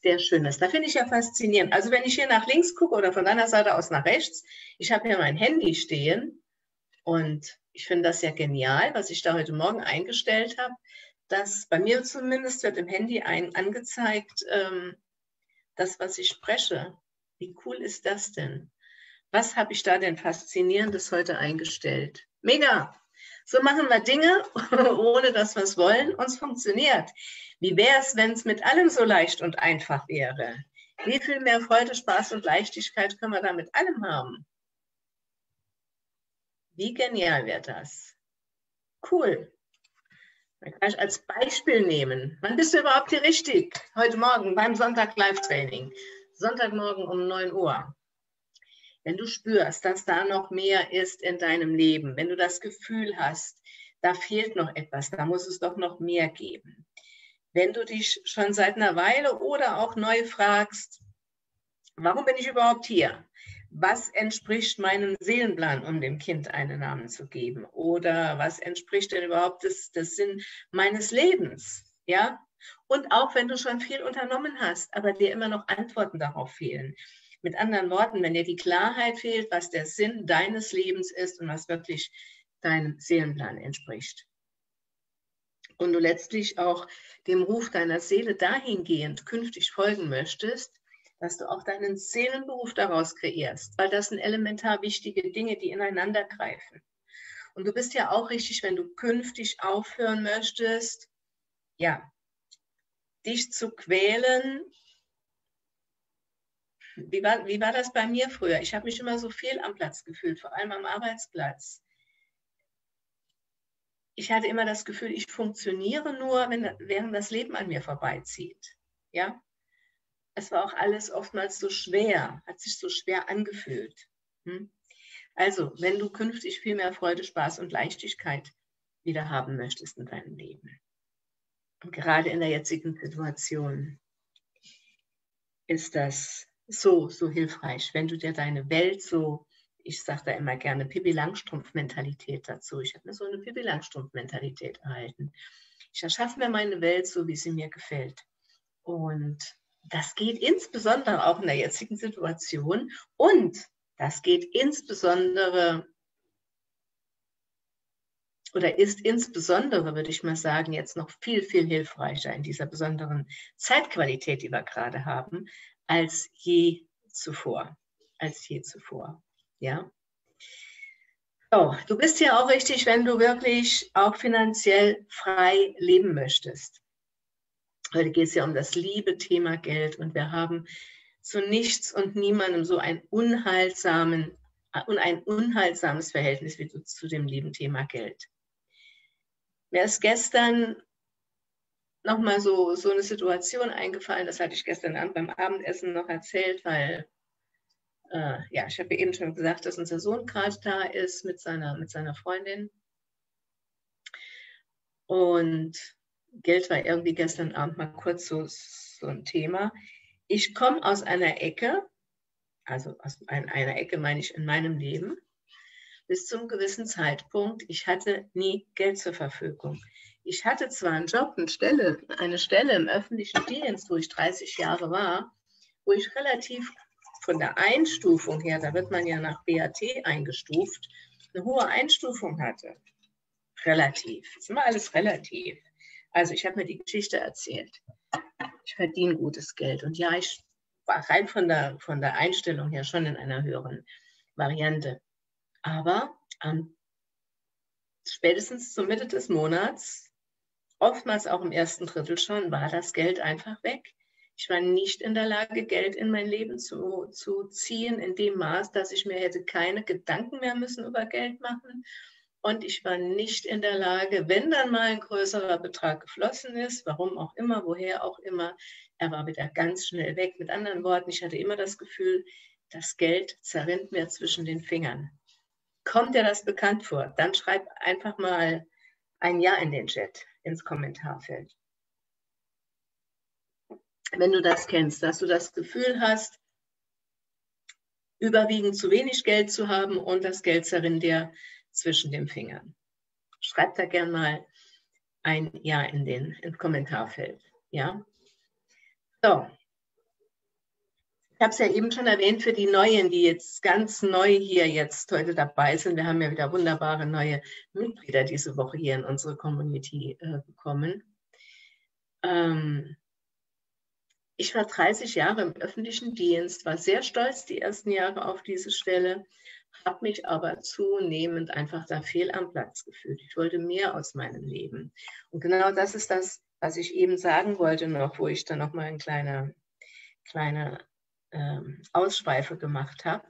sehr Schönes. Da finde ich ja faszinierend. Also wenn ich hier nach links gucke oder von deiner Seite aus nach rechts, ich habe hier mein Handy stehen und ich finde das ja genial, was ich da heute Morgen eingestellt habe, dass bei mir zumindest wird im Handy ein, angezeigt, ähm, das, was ich spreche. Wie cool ist das denn? Was habe ich da denn Faszinierendes heute eingestellt? Mega! So machen wir Dinge, ohne dass wir es wollen, und es funktioniert. Wie wäre es, wenn es mit allem so leicht und einfach wäre? Wie viel mehr Freude, Spaß und Leichtigkeit können wir da mit allem haben? Wie genial wäre das? Cool. Man kann ich als Beispiel nehmen. Wann bist du überhaupt hier richtig? Heute Morgen beim Sonntag Live-Training. Sonntagmorgen um 9 Uhr. Wenn du spürst, dass da noch mehr ist in deinem Leben, wenn du das Gefühl hast, da fehlt noch etwas, da muss es doch noch mehr geben, wenn du dich schon seit einer Weile oder auch neu fragst, warum bin ich überhaupt hier? Was entspricht meinem Seelenplan, um dem Kind einen Namen zu geben? Oder was entspricht denn überhaupt des, des Sinn meines Lebens? Ja? Und auch wenn du schon viel unternommen hast, aber dir immer noch Antworten darauf fehlen. Mit anderen Worten, wenn dir die Klarheit fehlt, was der Sinn deines Lebens ist und was wirklich deinem Seelenplan entspricht und du letztlich auch dem Ruf deiner Seele dahingehend künftig folgen möchtest, dass du auch deinen Seelenberuf daraus kreierst, weil das sind elementar wichtige Dinge, die ineinander greifen. Und du bist ja auch richtig, wenn du künftig aufhören möchtest, ja, dich zu quälen. Wie war, wie war das bei mir früher? Ich habe mich immer so viel am Platz gefühlt, vor allem am Arbeitsplatz ich hatte immer das Gefühl, ich funktioniere nur, wenn, während das Leben an mir vorbeizieht. Ja? Es war auch alles oftmals so schwer, hat sich so schwer angefühlt. Hm? Also, wenn du künftig viel mehr Freude, Spaß und Leichtigkeit wieder haben möchtest in deinem Leben, und gerade in der jetzigen Situation, ist das so, so hilfreich, wenn du dir deine Welt so ich sage da immer gerne Pippi Langstrumpf-Mentalität dazu. Ich habe mir so eine Pippi Langstrumpf-Mentalität erhalten. Ich erschaffe mir meine Welt so, wie sie mir gefällt. Und das geht insbesondere auch in der jetzigen Situation. Und das geht insbesondere oder ist insbesondere, würde ich mal sagen, jetzt noch viel, viel hilfreicher in dieser besonderen Zeitqualität, die wir gerade haben, als je zuvor. Als je zuvor. Ja. So, du bist hier auch richtig, wenn du wirklich auch finanziell frei leben möchtest. Heute geht es ja um das Liebe-Thema Geld und wir haben zu nichts und niemandem so ein unheilsamen und ein unheilsames Verhältnis wie zu dem lieben Thema Geld. Mir ist gestern nochmal so, so eine Situation eingefallen, das hatte ich gestern Abend beim Abendessen noch erzählt, weil äh, ja, ich habe eben schon gesagt, dass unser Sohn gerade da ist mit seiner, mit seiner Freundin. Und Geld war irgendwie gestern Abend mal kurz so, so ein Thema. Ich komme aus einer Ecke, also aus einer Ecke meine ich in meinem Leben, bis zum gewissen Zeitpunkt, ich hatte nie Geld zur Verfügung. Ich hatte zwar einen Job, eine Stelle, eine Stelle im öffentlichen Dienst, wo ich 30 Jahre war, wo ich relativ von der Einstufung her, da wird man ja nach BAT eingestuft, eine hohe Einstufung hatte. Relativ. Das ist immer alles relativ. Also ich habe mir die Geschichte erzählt. Ich verdiene gutes Geld. Und ja, ich war rein von der, von der Einstellung her schon in einer höheren Variante. Aber ähm, spätestens zur Mitte des Monats, oftmals auch im ersten Drittel schon, war das Geld einfach weg. Ich war nicht in der Lage, Geld in mein Leben zu, zu ziehen, in dem Maß, dass ich mir hätte keine Gedanken mehr müssen über Geld machen. Und ich war nicht in der Lage, wenn dann mal ein größerer Betrag geflossen ist, warum auch immer, woher auch immer, er war wieder ganz schnell weg. Mit anderen Worten, ich hatte immer das Gefühl, das Geld zerrinnt mir zwischen den Fingern. Kommt dir das bekannt vor? Dann schreib einfach mal ein Ja in den Chat, ins Kommentarfeld wenn du das kennst, dass du das Gefühl hast, überwiegend zu wenig Geld zu haben und das Geld zerrinnt dir zwischen den Fingern. Schreib da gerne mal ein Ja in den in Kommentarfeld. Ja? So, Ich habe es ja eben schon erwähnt für die Neuen, die jetzt ganz neu hier jetzt heute dabei sind. Wir haben ja wieder wunderbare neue Mitglieder diese Woche hier in unsere Community äh, bekommen. Ähm, ich war 30 Jahre im öffentlichen Dienst, war sehr stolz die ersten Jahre auf diese Stelle, habe mich aber zunehmend einfach da fehl am Platz gefühlt. Ich wollte mehr aus meinem Leben. Und genau das ist das, was ich eben sagen wollte noch, wo ich dann noch mal eine kleine, kleine ähm, Ausschweife gemacht habe,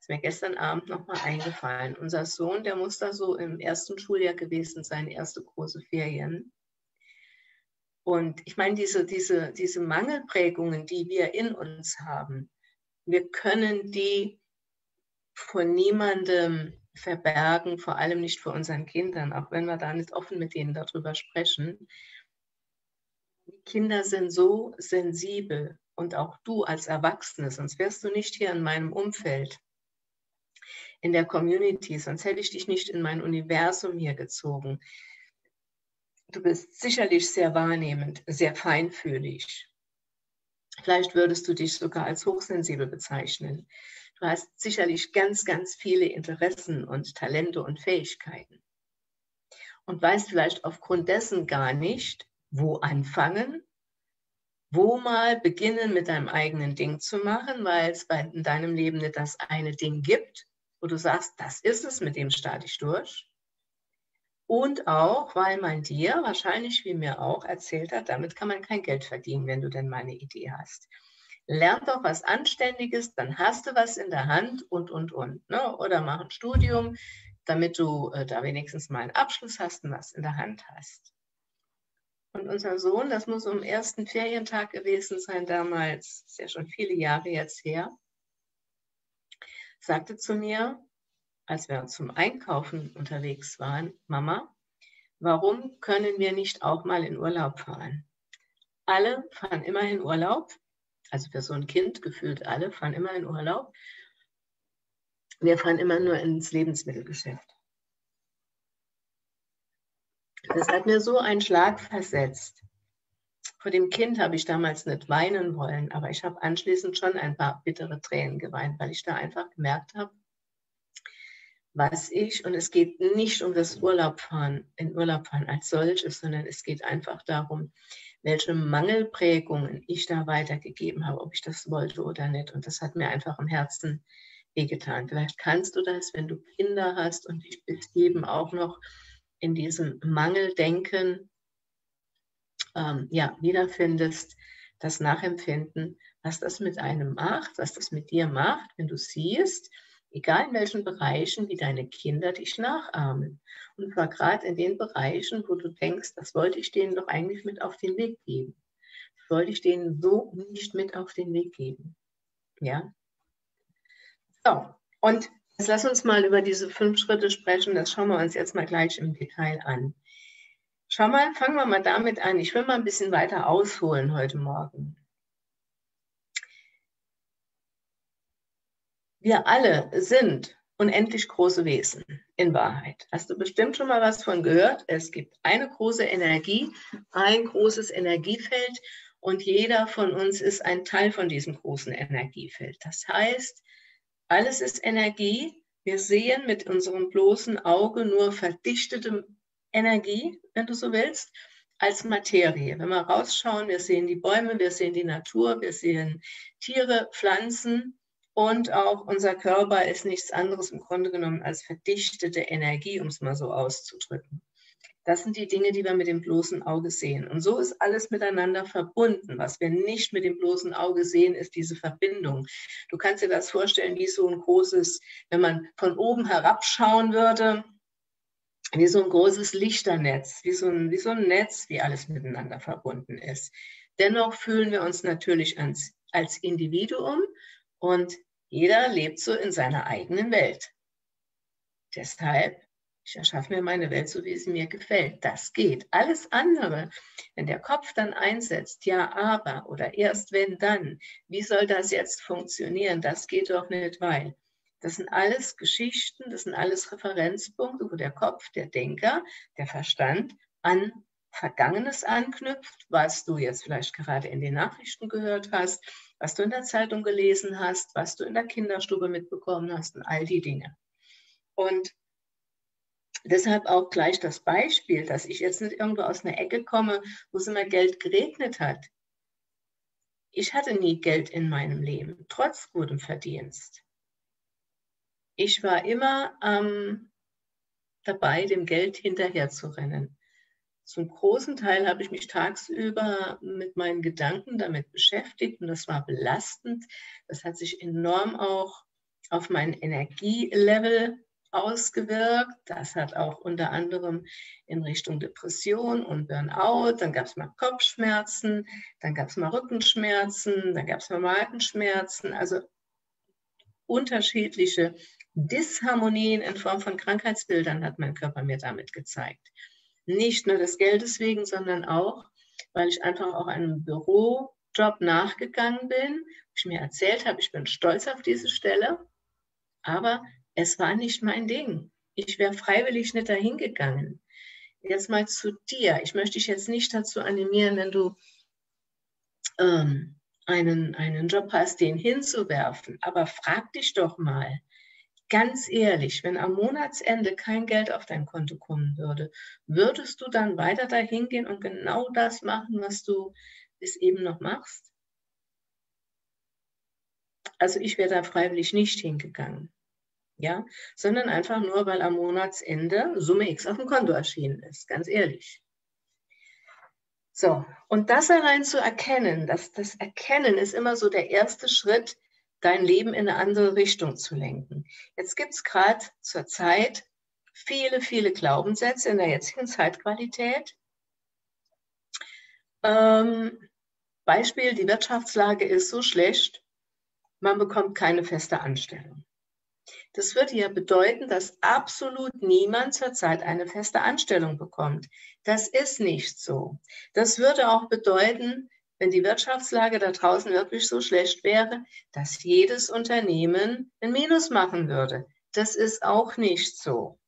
ist mir gestern Abend nochmal eingefallen. Unser Sohn, der muss da so im ersten Schuljahr gewesen sein, erste große Ferien. Und ich meine, diese, diese, diese Mangelprägungen, die wir in uns haben, wir können die vor niemandem verbergen, vor allem nicht vor unseren Kindern, auch wenn wir da nicht offen mit denen darüber sprechen. Die Kinder sind so sensibel und auch du als Erwachsene, sonst wärst du nicht hier in meinem Umfeld, in der Community, sonst hätte ich dich nicht in mein Universum hier gezogen. Du bist sicherlich sehr wahrnehmend, sehr feinfühlig. Vielleicht würdest du dich sogar als hochsensibel bezeichnen. Du hast sicherlich ganz, ganz viele Interessen und Talente und Fähigkeiten. Und weißt vielleicht aufgrund dessen gar nicht, wo anfangen wo mal beginnen mit deinem eigenen Ding zu machen, weil es in deinem Leben nicht das eine Ding gibt, wo du sagst, das ist es, mit dem starte ich durch. Und auch, weil man dir wahrscheinlich wie mir auch erzählt hat, damit kann man kein Geld verdienen, wenn du denn meine Idee hast. Lern doch was Anständiges, dann hast du was in der Hand und, und, und. Ne? Oder mach ein Studium, damit du äh, da wenigstens mal einen Abschluss hast und was in der Hand hast. Und unser Sohn, das muss am ersten Ferientag gewesen sein damals, ist ja schon viele Jahre jetzt her, sagte zu mir, als wir zum Einkaufen unterwegs waren, Mama, warum können wir nicht auch mal in Urlaub fahren? Alle fahren immer in Urlaub, also für so ein Kind gefühlt alle fahren immer in Urlaub. Wir fahren immer nur ins Lebensmittelgeschäft. Das hat mir so einen Schlag versetzt. Vor dem Kind habe ich damals nicht weinen wollen, aber ich habe anschließend schon ein paar bittere Tränen geweint, weil ich da einfach gemerkt habe, was ich, und es geht nicht um das Urlaubfahren, in Urlaubfahren als solches, sondern es geht einfach darum, welche Mangelprägungen ich da weitergegeben habe, ob ich das wollte oder nicht. Und das hat mir einfach im Herzen wehgetan. Vielleicht kannst du das, wenn du Kinder hast und dich eben auch noch in diesem Mangeldenken ähm, ja, wiederfindest, das Nachempfinden, was das mit einem macht, was das mit dir macht, wenn du siehst, egal in welchen Bereichen, wie deine Kinder dich nachahmen. Und zwar gerade in den Bereichen, wo du denkst, das wollte ich denen doch eigentlich mit auf den Weg geben. Das wollte ich denen so nicht mit auf den Weg geben. Ja. So, und Jetzt lass uns mal über diese fünf Schritte sprechen. Das schauen wir uns jetzt mal gleich im Detail an. Schau mal, fangen wir mal damit an. Ich will mal ein bisschen weiter ausholen heute Morgen. Wir alle sind unendlich große Wesen in Wahrheit. Hast du bestimmt schon mal was von gehört? Es gibt eine große Energie, ein großes Energiefeld und jeder von uns ist ein Teil von diesem großen Energiefeld. Das heißt, alles ist Energie. Wir sehen mit unserem bloßen Auge nur verdichtete Energie, wenn du so willst, als Materie. Wenn wir rausschauen, wir sehen die Bäume, wir sehen die Natur, wir sehen Tiere, Pflanzen und auch unser Körper ist nichts anderes im Grunde genommen als verdichtete Energie, um es mal so auszudrücken. Das sind die Dinge, die wir mit dem bloßen Auge sehen. Und so ist alles miteinander verbunden. Was wir nicht mit dem bloßen Auge sehen, ist diese Verbindung. Du kannst dir das vorstellen wie so ein großes, wenn man von oben herabschauen würde, wie so ein großes Lichternetz, wie so ein, wie so ein Netz, wie alles miteinander verbunden ist. Dennoch fühlen wir uns natürlich als, als Individuum und jeder lebt so in seiner eigenen Welt. Deshalb ich erschaffe mir meine Welt so, wie sie mir gefällt. Das geht. Alles andere, wenn der Kopf dann einsetzt, ja, aber oder erst wenn dann, wie soll das jetzt funktionieren? Das geht doch nicht, weil. Das sind alles Geschichten, das sind alles Referenzpunkte, wo der Kopf, der Denker, der Verstand an Vergangenes anknüpft, was du jetzt vielleicht gerade in den Nachrichten gehört hast, was du in der Zeitung gelesen hast, was du in der Kinderstube mitbekommen hast und all die Dinge. Und deshalb auch gleich das Beispiel, dass ich jetzt nicht irgendwo aus einer Ecke komme, wo es immer Geld geregnet hat. Ich hatte nie Geld in meinem Leben, trotz gutem Verdienst. Ich war immer ähm, dabei, dem Geld hinterherzurennen. Zum großen Teil habe ich mich tagsüber mit meinen Gedanken damit beschäftigt und das war belastend. Das hat sich enorm auch auf mein Energielevel ausgewirkt. Das hat auch unter anderem in Richtung Depression und Burnout. Dann gab es mal Kopfschmerzen, dann gab es mal Rückenschmerzen, dann gab es mal Magenschmerzen. Also unterschiedliche Disharmonien in Form von Krankheitsbildern hat mein Körper mir damit gezeigt. Nicht nur des Geldes wegen, sondern auch, weil ich einfach auch einem Bürojob nachgegangen bin. Ich mir erzählt habe, ich bin stolz auf diese Stelle, aber es war nicht mein Ding. Ich wäre freiwillig nicht dahin gegangen. Jetzt mal zu dir. Ich möchte dich jetzt nicht dazu animieren, wenn du ähm, einen, einen Job hast, den hinzuwerfen. Aber frag dich doch mal, ganz ehrlich, wenn am Monatsende kein Geld auf dein Konto kommen würde, würdest du dann weiter dahin gehen und genau das machen, was du bis eben noch machst? Also ich wäre da freiwillig nicht hingegangen. Ja, sondern einfach nur, weil am Monatsende Summe X auf dem Konto erschienen ist, ganz ehrlich. So, und das allein zu erkennen, dass das Erkennen ist immer so der erste Schritt, dein Leben in eine andere Richtung zu lenken. Jetzt gibt es gerade zur Zeit viele, viele Glaubenssätze in der jetzigen Zeitqualität. Ähm, Beispiel, die Wirtschaftslage ist so schlecht, man bekommt keine feste Anstellung. Das würde ja bedeuten, dass absolut niemand zurzeit eine feste Anstellung bekommt. Das ist nicht so. Das würde auch bedeuten, wenn die Wirtschaftslage da draußen wirklich so schlecht wäre, dass jedes Unternehmen ein Minus machen würde. Das ist auch nicht so.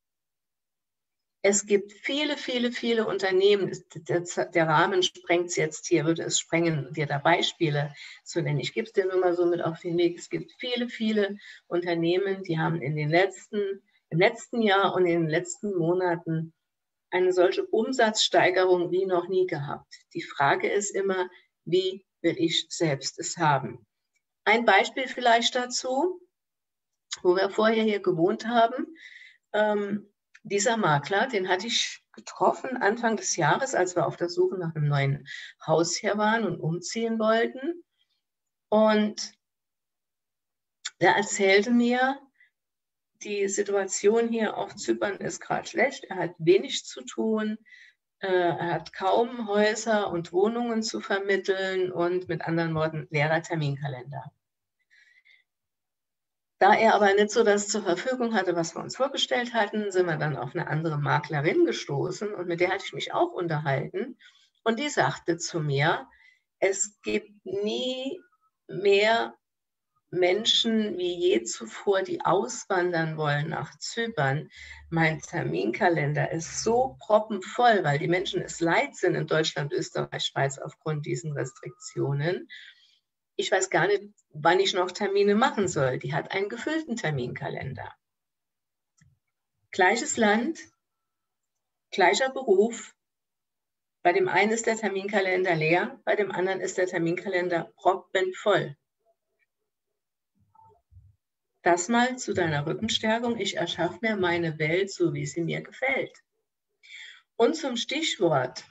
Es gibt viele, viele, viele Unternehmen. Der, der Rahmen sprengt es jetzt hier, würde es sprengen, dir da Beispiele zu nennen. Ich gebe es dir nur mal so mit auf den Weg. Es gibt viele, viele Unternehmen, die haben in den letzten, im letzten Jahr und in den letzten Monaten eine solche Umsatzsteigerung wie noch nie gehabt. Die Frage ist immer, wie will ich selbst es haben. Ein Beispiel vielleicht dazu, wo wir vorher hier gewohnt haben. Ähm, dieser Makler, den hatte ich getroffen Anfang des Jahres, als wir auf der Suche nach einem neuen Haus hier waren und umziehen wollten. Und er erzählte mir, die Situation hier auf Zypern ist gerade schlecht. Er hat wenig zu tun. Äh, er hat kaum Häuser und Wohnungen zu vermitteln und mit anderen Worten leerer Terminkalender. Da er aber nicht so das zur Verfügung hatte, was wir uns vorgestellt hatten, sind wir dann auf eine andere Maklerin gestoßen und mit der hatte ich mich auch unterhalten. Und die sagte zu mir, es gibt nie mehr Menschen wie je zuvor, die auswandern wollen nach Zypern. Mein Terminkalender ist so proppenvoll, weil die Menschen es leid sind in Deutschland, Österreich, Schweiz aufgrund diesen Restriktionen. Ich weiß gar nicht, wann ich noch Termine machen soll. Die hat einen gefüllten Terminkalender. Gleiches Land, gleicher Beruf. Bei dem einen ist der Terminkalender leer, bei dem anderen ist der Terminkalender proppenvoll. Das mal zu deiner Rückenstärkung. Ich erschaffe mir meine Welt so, wie sie mir gefällt. Und zum Stichwort.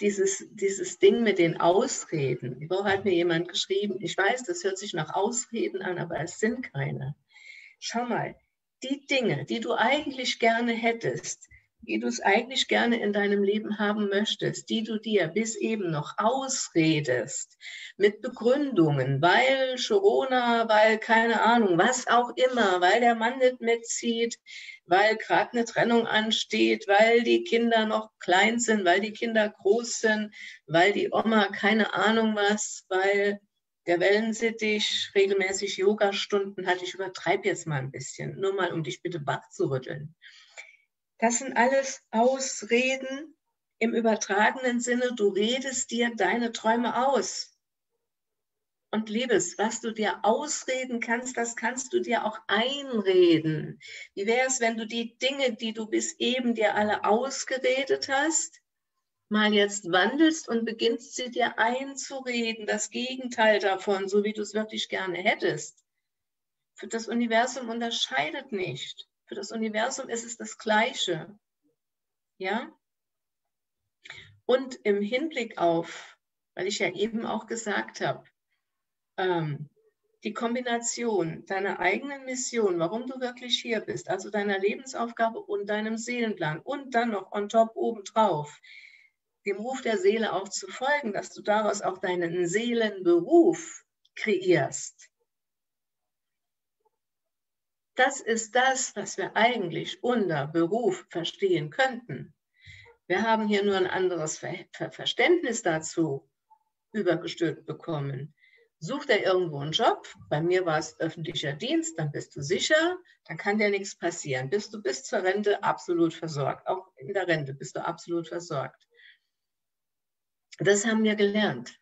Dieses, dieses Ding mit den Ausreden. Woche hat mir jemand geschrieben, ich weiß, das hört sich nach Ausreden an, aber es sind keine. Schau mal, die Dinge, die du eigentlich gerne hättest, wie du es eigentlich gerne in deinem Leben haben möchtest, die du dir bis eben noch ausredest, mit Begründungen, weil Corona, weil keine Ahnung, was auch immer, weil der Mann nicht mitzieht, weil gerade eine Trennung ansteht, weil die Kinder noch klein sind, weil die Kinder groß sind, weil die Oma keine Ahnung was, weil der Wellensittich, regelmäßig Yoga-Stunden hatte ich übertreibe jetzt mal ein bisschen, nur mal um dich bitte wach zu rütteln. Das sind alles Ausreden im übertragenen Sinne. Du redest dir deine Träume aus. Und Liebes, was du dir ausreden kannst, das kannst du dir auch einreden. Wie wäre es, wenn du die Dinge, die du bis eben dir alle ausgeredet hast, mal jetzt wandelst und beginnst sie dir einzureden, das Gegenteil davon, so wie du es wirklich gerne hättest. Das Universum unterscheidet nicht. Für das Universum ist es das Gleiche. Ja? Und im Hinblick auf, weil ich ja eben auch gesagt habe, ähm, die Kombination deiner eigenen Mission, warum du wirklich hier bist, also deiner Lebensaufgabe und deinem Seelenplan und dann noch on top obendrauf, dem Ruf der Seele auch zu folgen, dass du daraus auch deinen Seelenberuf kreierst. Das ist das, was wir eigentlich unter Beruf verstehen könnten. Wir haben hier nur ein anderes Verständnis dazu übergestülpt bekommen. Sucht er irgendwo einen Job, bei mir war es öffentlicher Dienst, dann bist du sicher, dann kann dir nichts passieren. Bist du bis zur Rente absolut versorgt. Auch in der Rente bist du absolut versorgt. Das haben wir gelernt.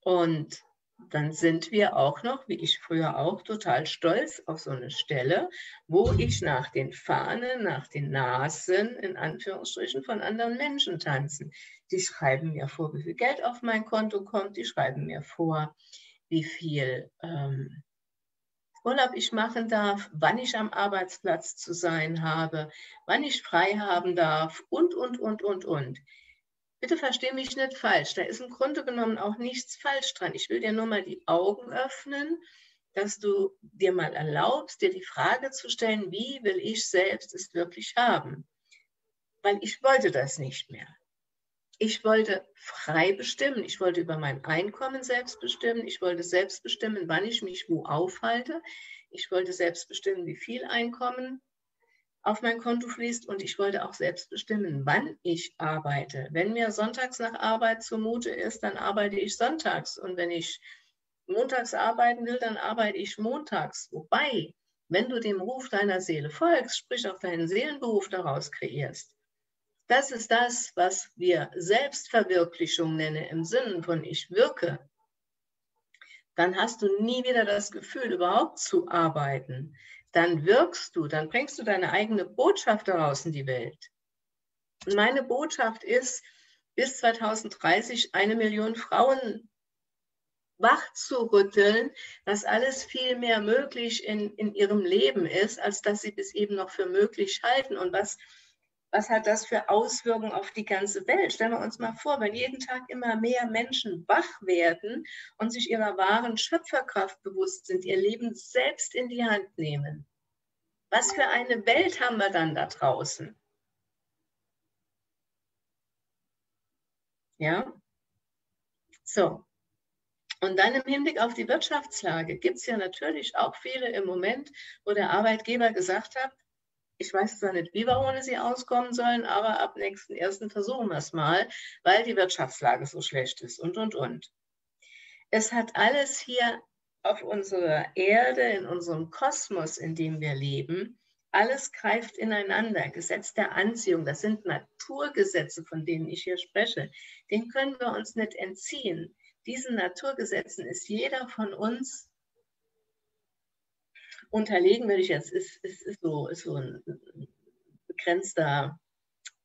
Und dann sind wir auch noch, wie ich früher auch, total stolz auf so eine Stelle, wo ich nach den Fahnen, nach den Nasen, in Anführungsstrichen, von anderen Menschen tanzen. Die schreiben mir vor, wie viel Geld auf mein Konto kommt, die schreiben mir vor, wie viel ähm, Urlaub ich machen darf, wann ich am Arbeitsplatz zu sein habe, wann ich frei haben darf und, und, und, und, und. Bitte verstehe mich nicht falsch. Da ist im Grunde genommen auch nichts falsch dran. Ich will dir nur mal die Augen öffnen, dass du dir mal erlaubst, dir die Frage zu stellen, wie will ich selbst es wirklich haben? Weil ich wollte das nicht mehr. Ich wollte frei bestimmen. Ich wollte über mein Einkommen selbst bestimmen. Ich wollte selbst bestimmen, wann ich mich wo aufhalte. Ich wollte selbst bestimmen, wie viel Einkommen auf mein Konto fließt und ich wollte auch selbst bestimmen, wann ich arbeite. Wenn mir sonntags nach Arbeit zumute ist, dann arbeite ich sonntags und wenn ich montags arbeiten will, dann arbeite ich montags. Wobei, wenn du dem Ruf deiner Seele folgst, sprich auch deinen Seelenberuf daraus kreierst, das ist das, was wir Selbstverwirklichung nennen im Sinne von ich wirke, dann hast du nie wieder das Gefühl, überhaupt zu arbeiten dann wirkst du, dann bringst du deine eigene Botschaft daraus in die Welt. Und meine Botschaft ist, bis 2030 eine Million Frauen wach zu rütteln, dass alles viel mehr möglich in, in ihrem Leben ist, als dass sie bis eben noch für möglich halten. Und was was hat das für Auswirkungen auf die ganze Welt? Stellen wir uns mal vor, wenn jeden Tag immer mehr Menschen wach werden und sich ihrer wahren Schöpferkraft bewusst sind, ihr Leben selbst in die Hand nehmen. Was für eine Welt haben wir dann da draußen? Ja? So. Und dann im Hinblick auf die Wirtschaftslage gibt es ja natürlich auch viele im Moment, wo der Arbeitgeber gesagt hat, ich weiß zwar nicht, wie wir ohne sie auskommen sollen, aber ab nächsten ersten versuchen wir es mal, weil die Wirtschaftslage so schlecht ist und, und, und. Es hat alles hier auf unserer Erde, in unserem Kosmos, in dem wir leben, alles greift ineinander. Gesetz der Anziehung, das sind Naturgesetze, von denen ich hier spreche. Den können wir uns nicht entziehen. Diesen Naturgesetzen ist jeder von uns unterlegen würde ich jetzt, ist, ist, ist, so, ist so ein begrenzter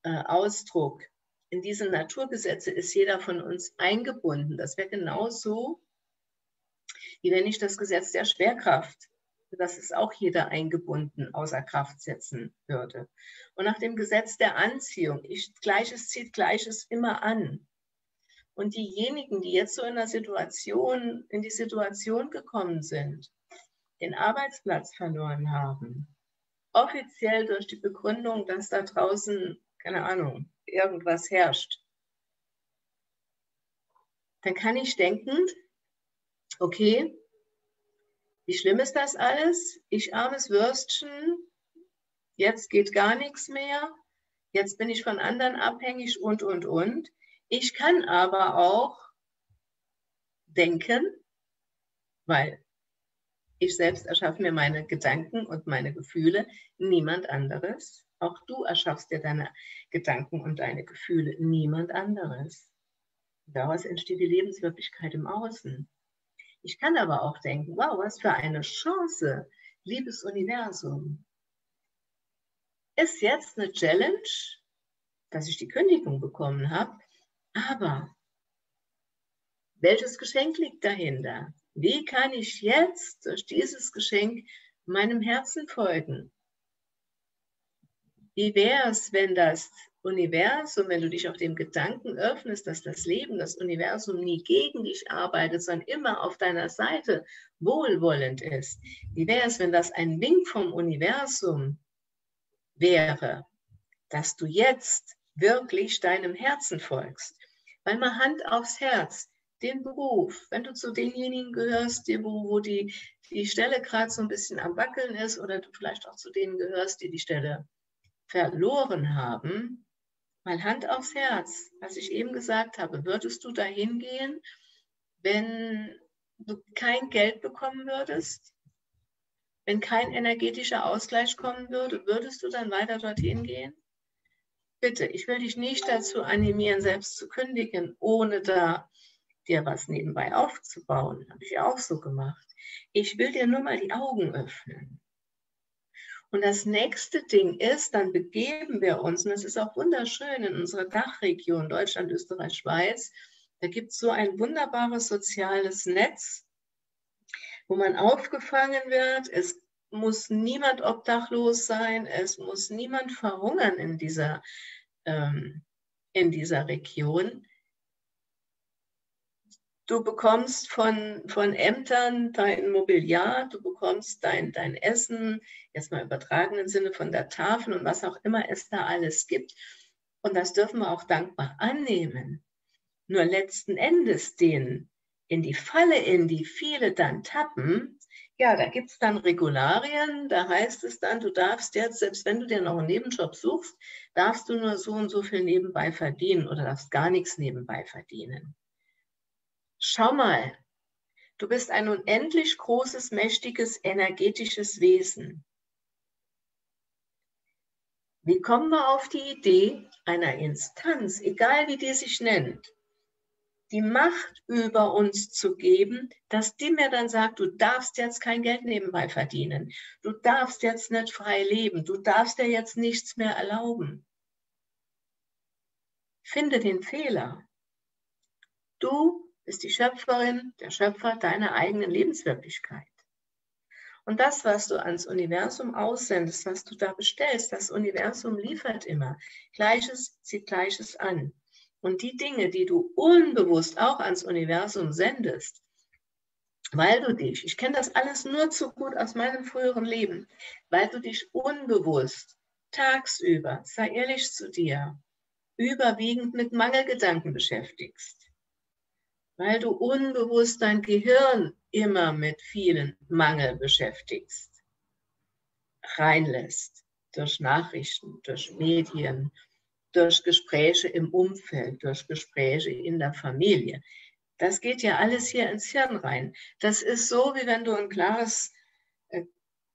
äh, Ausdruck. In diese Naturgesetze ist jeder von uns eingebunden. Das wäre genauso, wie wenn ich das Gesetz der Schwerkraft, das ist auch jeder eingebunden, außer Kraft setzen würde. Und nach dem Gesetz der Anziehung, ich, Gleiches zieht Gleiches immer an. Und diejenigen, die jetzt so in der Situation, in die Situation gekommen sind, den Arbeitsplatz verloren haben, offiziell durch die Begründung, dass da draußen, keine Ahnung, irgendwas herrscht, dann kann ich denken, okay, wie schlimm ist das alles? Ich armes Würstchen, jetzt geht gar nichts mehr, jetzt bin ich von anderen abhängig und, und, und. Ich kann aber auch denken, weil ich selbst erschaffe mir meine Gedanken und meine Gefühle, niemand anderes. Auch du erschaffst dir deine Gedanken und deine Gefühle, niemand anderes. Daraus entsteht die Lebenswirklichkeit im Außen. Ich kann aber auch denken, wow, was für eine Chance, liebes Universum. Ist jetzt eine Challenge, dass ich die Kündigung bekommen habe, aber welches Geschenk liegt dahinter? Wie kann ich jetzt durch dieses Geschenk meinem Herzen folgen? Wie wäre es, wenn das Universum, wenn du dich auch dem Gedanken öffnest, dass das Leben, das Universum nie gegen dich arbeitet, sondern immer auf deiner Seite wohlwollend ist? Wie wäre es, wenn das ein Wink vom Universum wäre, dass du jetzt wirklich deinem Herzen folgst? Weil mal Hand aufs Herz, den Beruf, wenn du zu denjenigen gehörst, die, wo, wo die, die Stelle gerade so ein bisschen am Wackeln ist oder du vielleicht auch zu denen gehörst, die die Stelle verloren haben, mal Hand aufs Herz, was ich eben gesagt habe, würdest du dahin gehen, wenn du kein Geld bekommen würdest? Wenn kein energetischer Ausgleich kommen würde, würdest du dann weiter dorthin gehen? Bitte, ich will dich nicht dazu animieren, selbst zu kündigen, ohne da dir was nebenbei aufzubauen. Habe ich auch so gemacht. Ich will dir nur mal die Augen öffnen. Und das nächste Ding ist, dann begeben wir uns, und das ist auch wunderschön in unserer Dachregion Deutschland, Österreich, Schweiz, da gibt es so ein wunderbares soziales Netz, wo man aufgefangen wird. Es muss niemand obdachlos sein, es muss niemand verhungern in dieser, ähm, in dieser Region. Du bekommst von, von Ämtern dein Mobiliar, du bekommst dein, dein Essen, jetzt mal übertragenen Sinne von der Tafel und was auch immer es da alles gibt. Und das dürfen wir auch dankbar annehmen. Nur letzten Endes den in die Falle, in die viele dann tappen, ja, da gibt es dann Regularien, da heißt es dann, du darfst jetzt, selbst wenn du dir noch einen Nebenjob suchst, darfst du nur so und so viel nebenbei verdienen oder darfst gar nichts nebenbei verdienen. Schau mal, du bist ein unendlich großes, mächtiges, energetisches Wesen. Wie kommen wir auf die Idee einer Instanz, egal wie die sich nennt, die Macht über uns zu geben, dass die mir dann sagt, du darfst jetzt kein Geld nebenbei verdienen, du darfst jetzt nicht frei leben, du darfst dir jetzt nichts mehr erlauben. Finde den Fehler. Du ist die Schöpferin, der Schöpfer deiner eigenen Lebenswirklichkeit. Und das, was du ans Universum aussendest, was du da bestellst, das Universum liefert immer. Gleiches zieht Gleiches an. Und die Dinge, die du unbewusst auch ans Universum sendest, weil du dich, ich kenne das alles nur zu gut aus meinem früheren Leben, weil du dich unbewusst tagsüber, sei ehrlich zu dir, überwiegend mit Mangelgedanken beschäftigst weil du unbewusst dein Gehirn immer mit vielen Mangel beschäftigst, reinlässt durch Nachrichten, durch Medien, durch Gespräche im Umfeld, durch Gespräche in der Familie. Das geht ja alles hier ins Hirn rein. Das ist so, wie wenn du ein klares äh,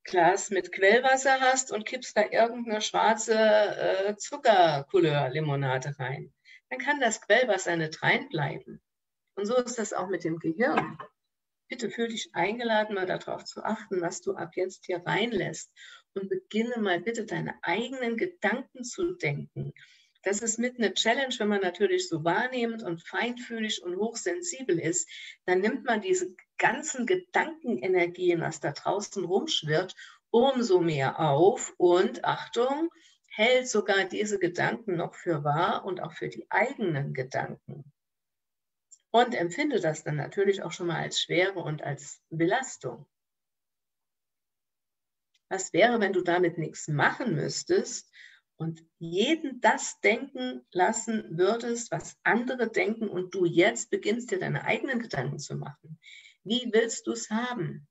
Glas mit Quellwasser hast und kippst da irgendeine schwarze äh, Zuckercouleur-Limonade rein. Dann kann das Quellwasser nicht reinbleiben. Und so ist das auch mit dem Gehirn. Bitte fühl dich eingeladen, mal darauf zu achten, was du ab jetzt hier reinlässt. Und beginne mal bitte deine eigenen Gedanken zu denken. Das ist mit einer Challenge, wenn man natürlich so wahrnehmend und feinfühlig und hochsensibel ist, dann nimmt man diese ganzen Gedankenenergien, was da draußen rumschwirrt, umso mehr auf und Achtung, hält sogar diese Gedanken noch für wahr und auch für die eigenen Gedanken und empfinde das dann natürlich auch schon mal als Schwere und als Belastung. Was wäre, wenn du damit nichts machen müsstest und jeden das denken lassen würdest, was andere denken und du jetzt beginnst dir deine eigenen Gedanken zu machen? Wie willst du es haben?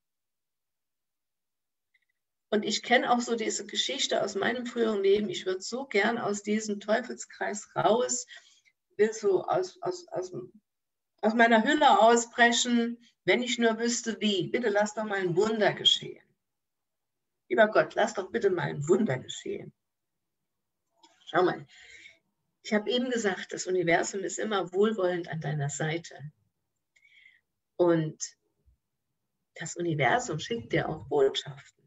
Und ich kenne auch so diese Geschichte aus meinem früheren Leben. Ich würde so gern aus diesem Teufelskreis raus, will so aus, aus, aus dem aus meiner Hülle ausbrechen, wenn ich nur wüsste, wie. Bitte lass doch mal ein Wunder geschehen. Lieber Gott, lass doch bitte mal ein Wunder geschehen. Schau mal, ich habe eben gesagt, das Universum ist immer wohlwollend an deiner Seite. Und das Universum schickt dir auch Botschaften.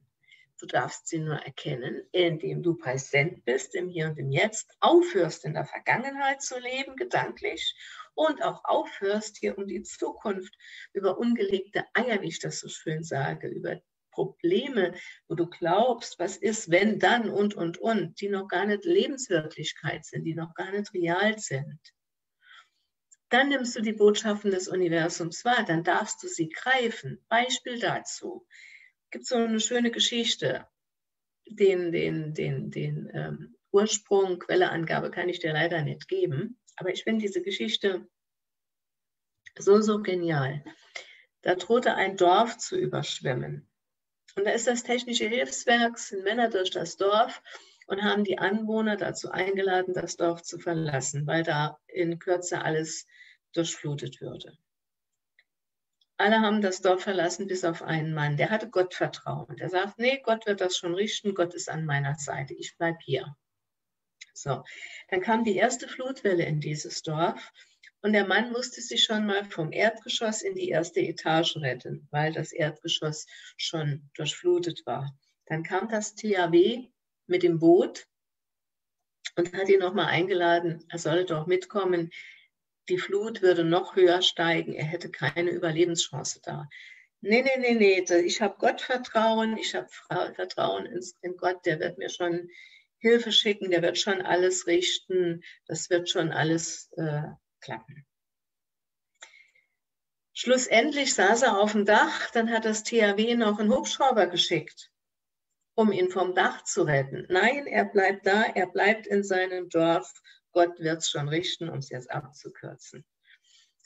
Du darfst sie nur erkennen, indem du präsent bist im Hier und im Jetzt, aufhörst in der Vergangenheit zu leben, gedanklich, und auch aufhörst, hier um die Zukunft über ungelegte Eier, wie ich das so schön sage, über Probleme, wo du glaubst, was ist, wenn, dann und, und, und, die noch gar nicht Lebenswirklichkeit sind, die noch gar nicht real sind. Dann nimmst du die Botschaften des Universums wahr, dann darfst du sie greifen. Beispiel dazu. Gibt so eine schöne Geschichte. Den, den, den, den ähm, Ursprung, Quelleangabe kann ich dir leider nicht geben. Aber ich finde diese Geschichte so, so genial. Da drohte ein Dorf zu überschwemmen. Und da ist das technische Hilfswerk, sind Männer durch das Dorf und haben die Anwohner dazu eingeladen, das Dorf zu verlassen, weil da in Kürze alles durchflutet würde. Alle haben das Dorf verlassen, bis auf einen Mann. Der hatte Gott vertrauen. Der sagt, nee, Gott wird das schon richten, Gott ist an meiner Seite, ich bleibe hier. So, dann kam die erste Flutwelle in dieses Dorf und der Mann musste sich schon mal vom Erdgeschoss in die erste Etage retten, weil das Erdgeschoss schon durchflutet war. Dann kam das THW mit dem Boot und hat ihn nochmal eingeladen, er solle doch mitkommen. Die Flut würde noch höher steigen, er hätte keine Überlebenschance da. Nee, nee, nee, nee, ich habe Gott Vertrauen, ich habe Vertrauen in Gott, der wird mir schon Hilfe schicken, der wird schon alles richten, das wird schon alles äh, klappen. Schlussendlich saß er auf dem Dach, dann hat das THW noch einen Hubschrauber geschickt, um ihn vom Dach zu retten. Nein, er bleibt da, er bleibt in seinem Dorf. Gott wird es schon richten, um es jetzt abzukürzen.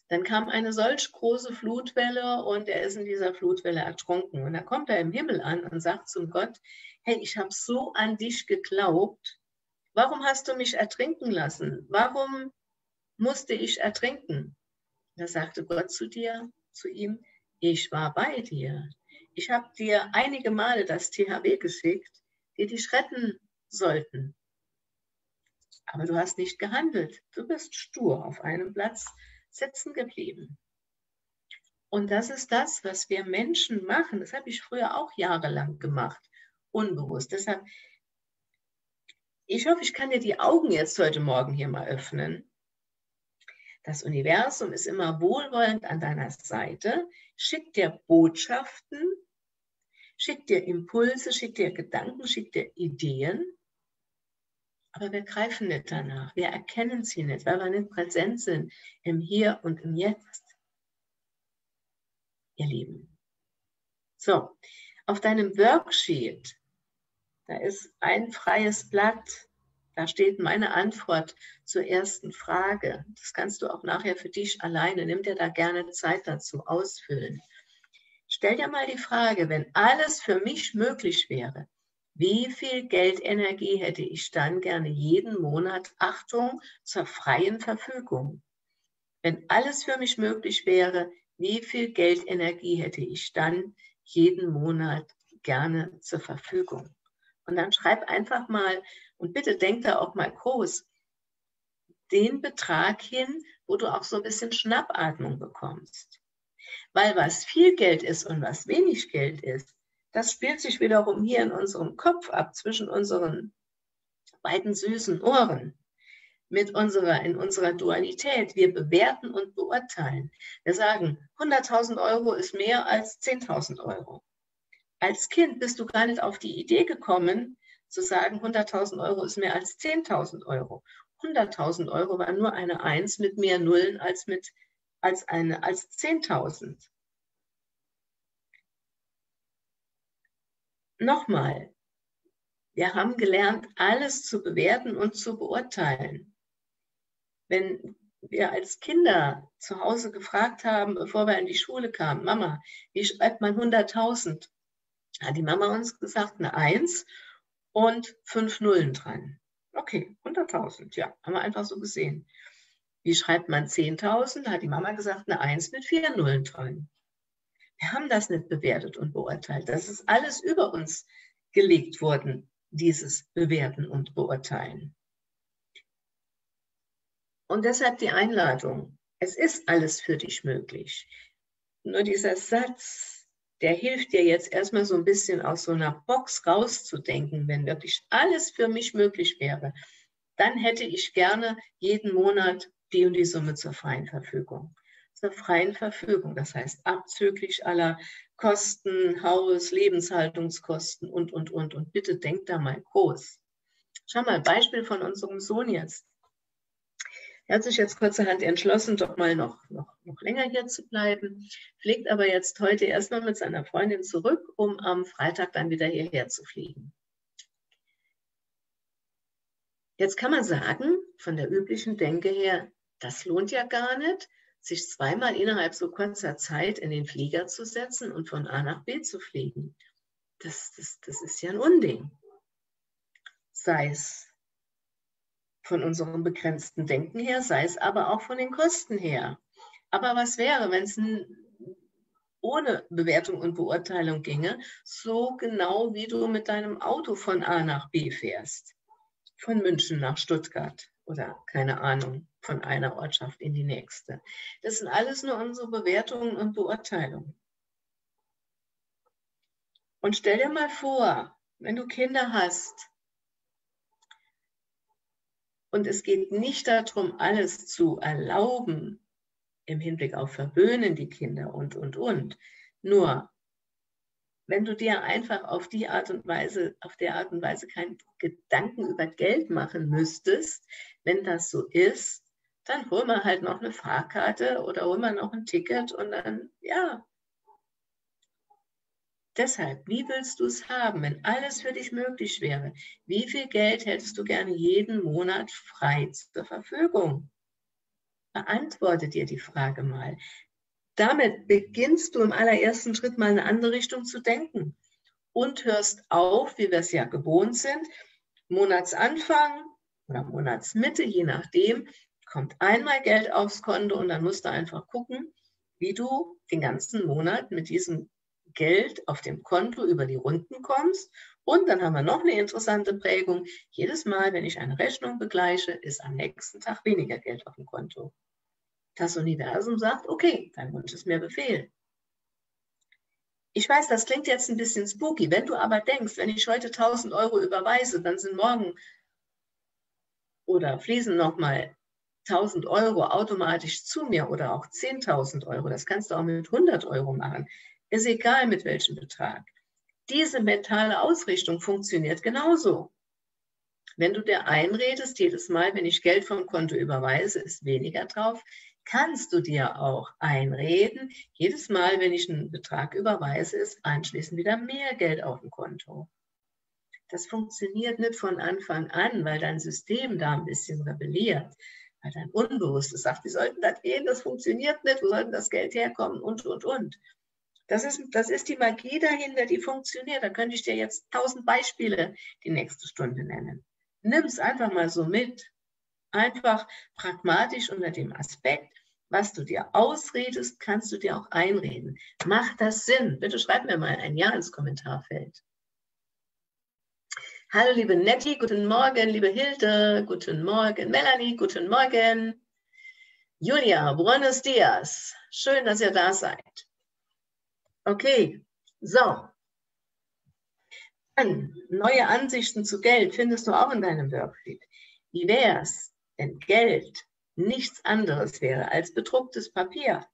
Dann kam eine solch große Flutwelle und er ist in dieser Flutwelle ertrunken. Und da kommt er im Himmel an und sagt zum Gott, hey, ich habe so an dich geglaubt. Warum hast du mich ertrinken lassen? Warum musste ich ertrinken? Da sagte Gott zu dir, zu ihm, ich war bei dir. Ich habe dir einige Male das THW geschickt, die dich retten sollten. Aber du hast nicht gehandelt. Du bist stur auf einem Platz sitzen geblieben. Und das ist das, was wir Menschen machen. Das habe ich früher auch jahrelang gemacht, unbewusst. Deshalb, ich hoffe, ich kann dir die Augen jetzt heute Morgen hier mal öffnen. Das Universum ist immer wohlwollend an deiner Seite, schickt dir Botschaften, schickt dir Impulse, schickt dir Gedanken, schickt dir Ideen. Aber wir greifen nicht danach. Wir erkennen sie nicht, weil wir nicht präsent sind im Hier und im Jetzt. Ihr Lieben. So, auf deinem Worksheet, da ist ein freies Blatt. Da steht meine Antwort zur ersten Frage. Das kannst du auch nachher für dich alleine, nimm dir da gerne Zeit dazu, ausfüllen. Stell dir mal die Frage, wenn alles für mich möglich wäre, wie viel Geldenergie hätte ich dann gerne jeden Monat, Achtung, zur freien Verfügung? Wenn alles für mich möglich wäre, wie viel Geldenergie hätte ich dann jeden Monat gerne zur Verfügung? Und dann schreib einfach mal, und bitte denk da auch mal groß, den Betrag hin, wo du auch so ein bisschen Schnappatmung bekommst. Weil was viel Geld ist und was wenig Geld ist, das spielt sich wiederum hier in unserem Kopf ab, zwischen unseren beiden süßen Ohren, mit unserer, in unserer Dualität. Wir bewerten und beurteilen. Wir sagen, 100.000 Euro ist mehr als 10.000 Euro. Als Kind bist du gar nicht auf die Idee gekommen, zu sagen, 100.000 Euro ist mehr als 10.000 Euro. 100.000 Euro war nur eine Eins mit mehr Nullen als mit als eine als 10.000. nochmal, wir haben gelernt, alles zu bewerten und zu beurteilen. Wenn wir als Kinder zu Hause gefragt haben, bevor wir in die Schule kamen, Mama, wie schreibt man 100.000? Hat die Mama uns gesagt, eine Eins und fünf Nullen dran. Okay, 100.000, ja, haben wir einfach so gesehen. Wie schreibt man 10.000? Hat die Mama gesagt, eine 1 mit vier Nullen drin. Wir haben das nicht bewertet und beurteilt. Das ist alles über uns gelegt worden, dieses Bewerten und Beurteilen. Und deshalb die Einladung. Es ist alles für dich möglich. Nur dieser Satz, der hilft dir jetzt erstmal so ein bisschen aus so einer Box rauszudenken, wenn wirklich alles für mich möglich wäre. Dann hätte ich gerne jeden Monat die und die Summe zur freien Verfügung. Zur freien Verfügung, das heißt abzüglich aller Kosten, Haus, Lebenshaltungskosten und, und, und. Und bitte denk da mal groß. Schau mal, Beispiel von unserem Sohn jetzt. Er hat sich jetzt kurzerhand entschlossen, doch mal noch, noch, noch länger hier zu bleiben, fliegt aber jetzt heute erstmal mit seiner Freundin zurück, um am Freitag dann wieder hierher zu fliegen. Jetzt kann man sagen, von der üblichen Denke her, das lohnt ja gar nicht, sich zweimal innerhalb so kurzer Zeit in den Flieger zu setzen und von A nach B zu fliegen. Das, das, das ist ja ein Unding. Sei es von unserem begrenzten Denken her, sei es aber auch von den Kosten her. Aber was wäre, wenn es ohne Bewertung und Beurteilung ginge, so genau wie du mit deinem Auto von A nach B fährst, von München nach Stuttgart oder keine Ahnung, von einer Ortschaft in die nächste. Das sind alles nur unsere Bewertungen und Beurteilungen. Und stell dir mal vor, wenn du Kinder hast, und es geht nicht darum, alles zu erlauben im Hinblick auf Verwöhnen die Kinder und, und, und. Nur, wenn du dir einfach auf die Art und Weise, auf der Art und Weise keinen Gedanken über Geld machen müsstest, wenn das so ist, dann hol mal halt noch eine Fahrkarte oder hol mal noch ein Ticket und dann, ja, Deshalb, wie willst du es haben, wenn alles für dich möglich wäre? Wie viel Geld hättest du gerne jeden Monat frei zur Verfügung? Beantworte dir die Frage mal. Damit beginnst du im allerersten Schritt mal in eine andere Richtung zu denken und hörst auf, wie wir es ja gewohnt sind, Monatsanfang oder Monatsmitte, je nachdem, kommt einmal Geld aufs Konto und dann musst du einfach gucken, wie du den ganzen Monat mit diesem Geld auf dem Konto über die Runden kommst. Und dann haben wir noch eine interessante Prägung. Jedes Mal, wenn ich eine Rechnung begleiche, ist am nächsten Tag weniger Geld auf dem Konto. Das Universum sagt, okay, dein Wunsch ist mir Befehl. Ich weiß, das klingt jetzt ein bisschen spooky. Wenn du aber denkst, wenn ich heute 1000 Euro überweise, dann sind morgen oder fließen nochmal 1000 Euro automatisch zu mir oder auch 10.000 Euro. Das kannst du auch mit 100 Euro machen. Ist egal mit welchem Betrag. Diese mentale Ausrichtung funktioniert genauso. Wenn du dir einredest, jedes Mal, wenn ich Geld vom Konto überweise, ist weniger drauf, kannst du dir auch einreden, jedes Mal, wenn ich einen Betrag überweise, ist anschließend wieder mehr Geld auf dem Konto. Das funktioniert nicht von Anfang an, weil dein System da ein bisschen rebelliert, weil dein Unbewusstes sagt, wie sollten das gehen, das funktioniert nicht, wo sollten das Geld herkommen und, und, und. Das ist, das ist die Magie dahinter, die funktioniert. Da könnte ich dir jetzt tausend Beispiele die nächste Stunde nennen. Nimm es einfach mal so mit. Einfach pragmatisch unter dem Aspekt, was du dir ausredest, kannst du dir auch einreden. Macht das Sinn? Bitte schreib mir mal ein Ja ins Kommentarfeld. Hallo liebe Nettie, guten Morgen, liebe Hilde, guten Morgen, Melanie, guten Morgen. Julia, buenos dias. Schön, dass ihr da seid. Okay, so. Dann neue Ansichten zu Geld findest du auch in deinem Worksheet. Wie wäre es, wenn Geld nichts anderes wäre als bedrucktes Papier?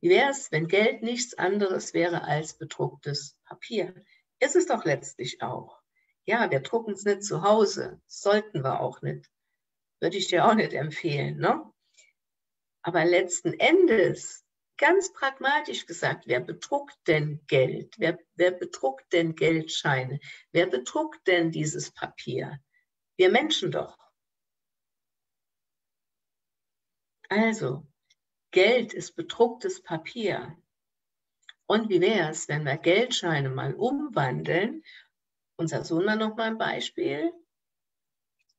Wie wäre es, wenn Geld nichts anderes wäre als bedrucktes Papier? Ist es doch letztlich auch. Ja, wir drucken es nicht zu Hause, sollten wir auch nicht. Würde ich dir auch nicht empfehlen. Ne? Aber letzten Endes ganz pragmatisch gesagt, wer bedruckt denn Geld? Wer, wer bedruckt denn Geldscheine? Wer bedruckt denn dieses Papier? Wir Menschen doch. Also, Geld ist bedrucktes Papier. Und wie wäre es, wenn wir Geldscheine mal umwandeln? Unser Sohn war noch mal ein Beispiel.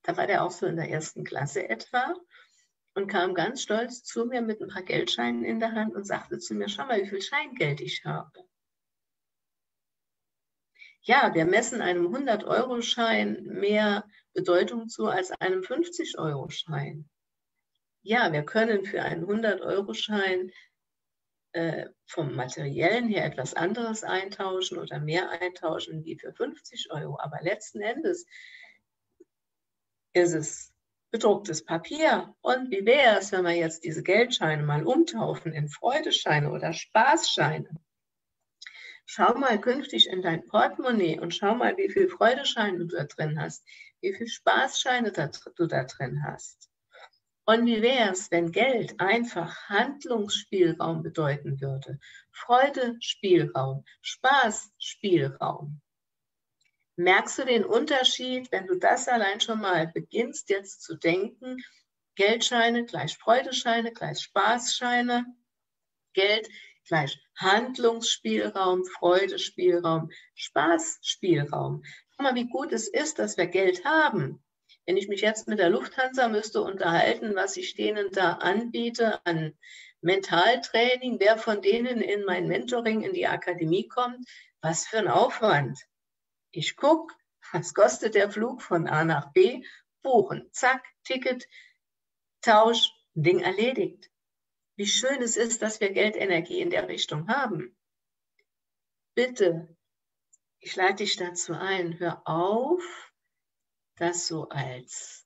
Da war der auch so in der ersten Klasse etwa und kam ganz stolz zu mir mit ein paar Geldscheinen in der Hand und sagte zu mir, schau mal, wie viel Scheingeld ich habe. Ja, wir messen einem 100-Euro-Schein mehr Bedeutung zu als einem 50-Euro-Schein. Ja, wir können für einen 100-Euro-Schein äh, vom Materiellen her etwas anderes eintauschen oder mehr eintauschen wie für 50 Euro. Aber letzten Endes ist es bedrucktes Papier. Und wie wäre es, wenn wir jetzt diese Geldscheine mal umtaufen in Freudescheine oder Spaßscheine? Schau mal künftig in dein Portemonnaie und schau mal, wie viel Freudescheine du da drin hast, wie viel Spaßscheine du da drin hast. Und wie wäre es, wenn Geld einfach Handlungsspielraum bedeuten würde? Freude, Spielraum, Spaß, Spielraum. Merkst du den Unterschied, wenn du das allein schon mal beginnst jetzt zu denken? Geldscheine gleich Freudescheine gleich Spaßscheine, Geld gleich Handlungsspielraum, Freudespielraum, Spaßspielraum. Schau mal, wie gut es ist, dass wir Geld haben. Wenn ich mich jetzt mit der Lufthansa müsste unterhalten, was ich denen da anbiete an Mentaltraining, wer von denen in mein Mentoring in die Akademie kommt, was für ein Aufwand. Ich gucke, was kostet der Flug von A nach B, buchen, zack, Ticket, Tausch, Ding erledigt. Wie schön es ist, dass wir Geldenergie in der Richtung haben. Bitte, ich lade dich dazu ein, hör auf, das so als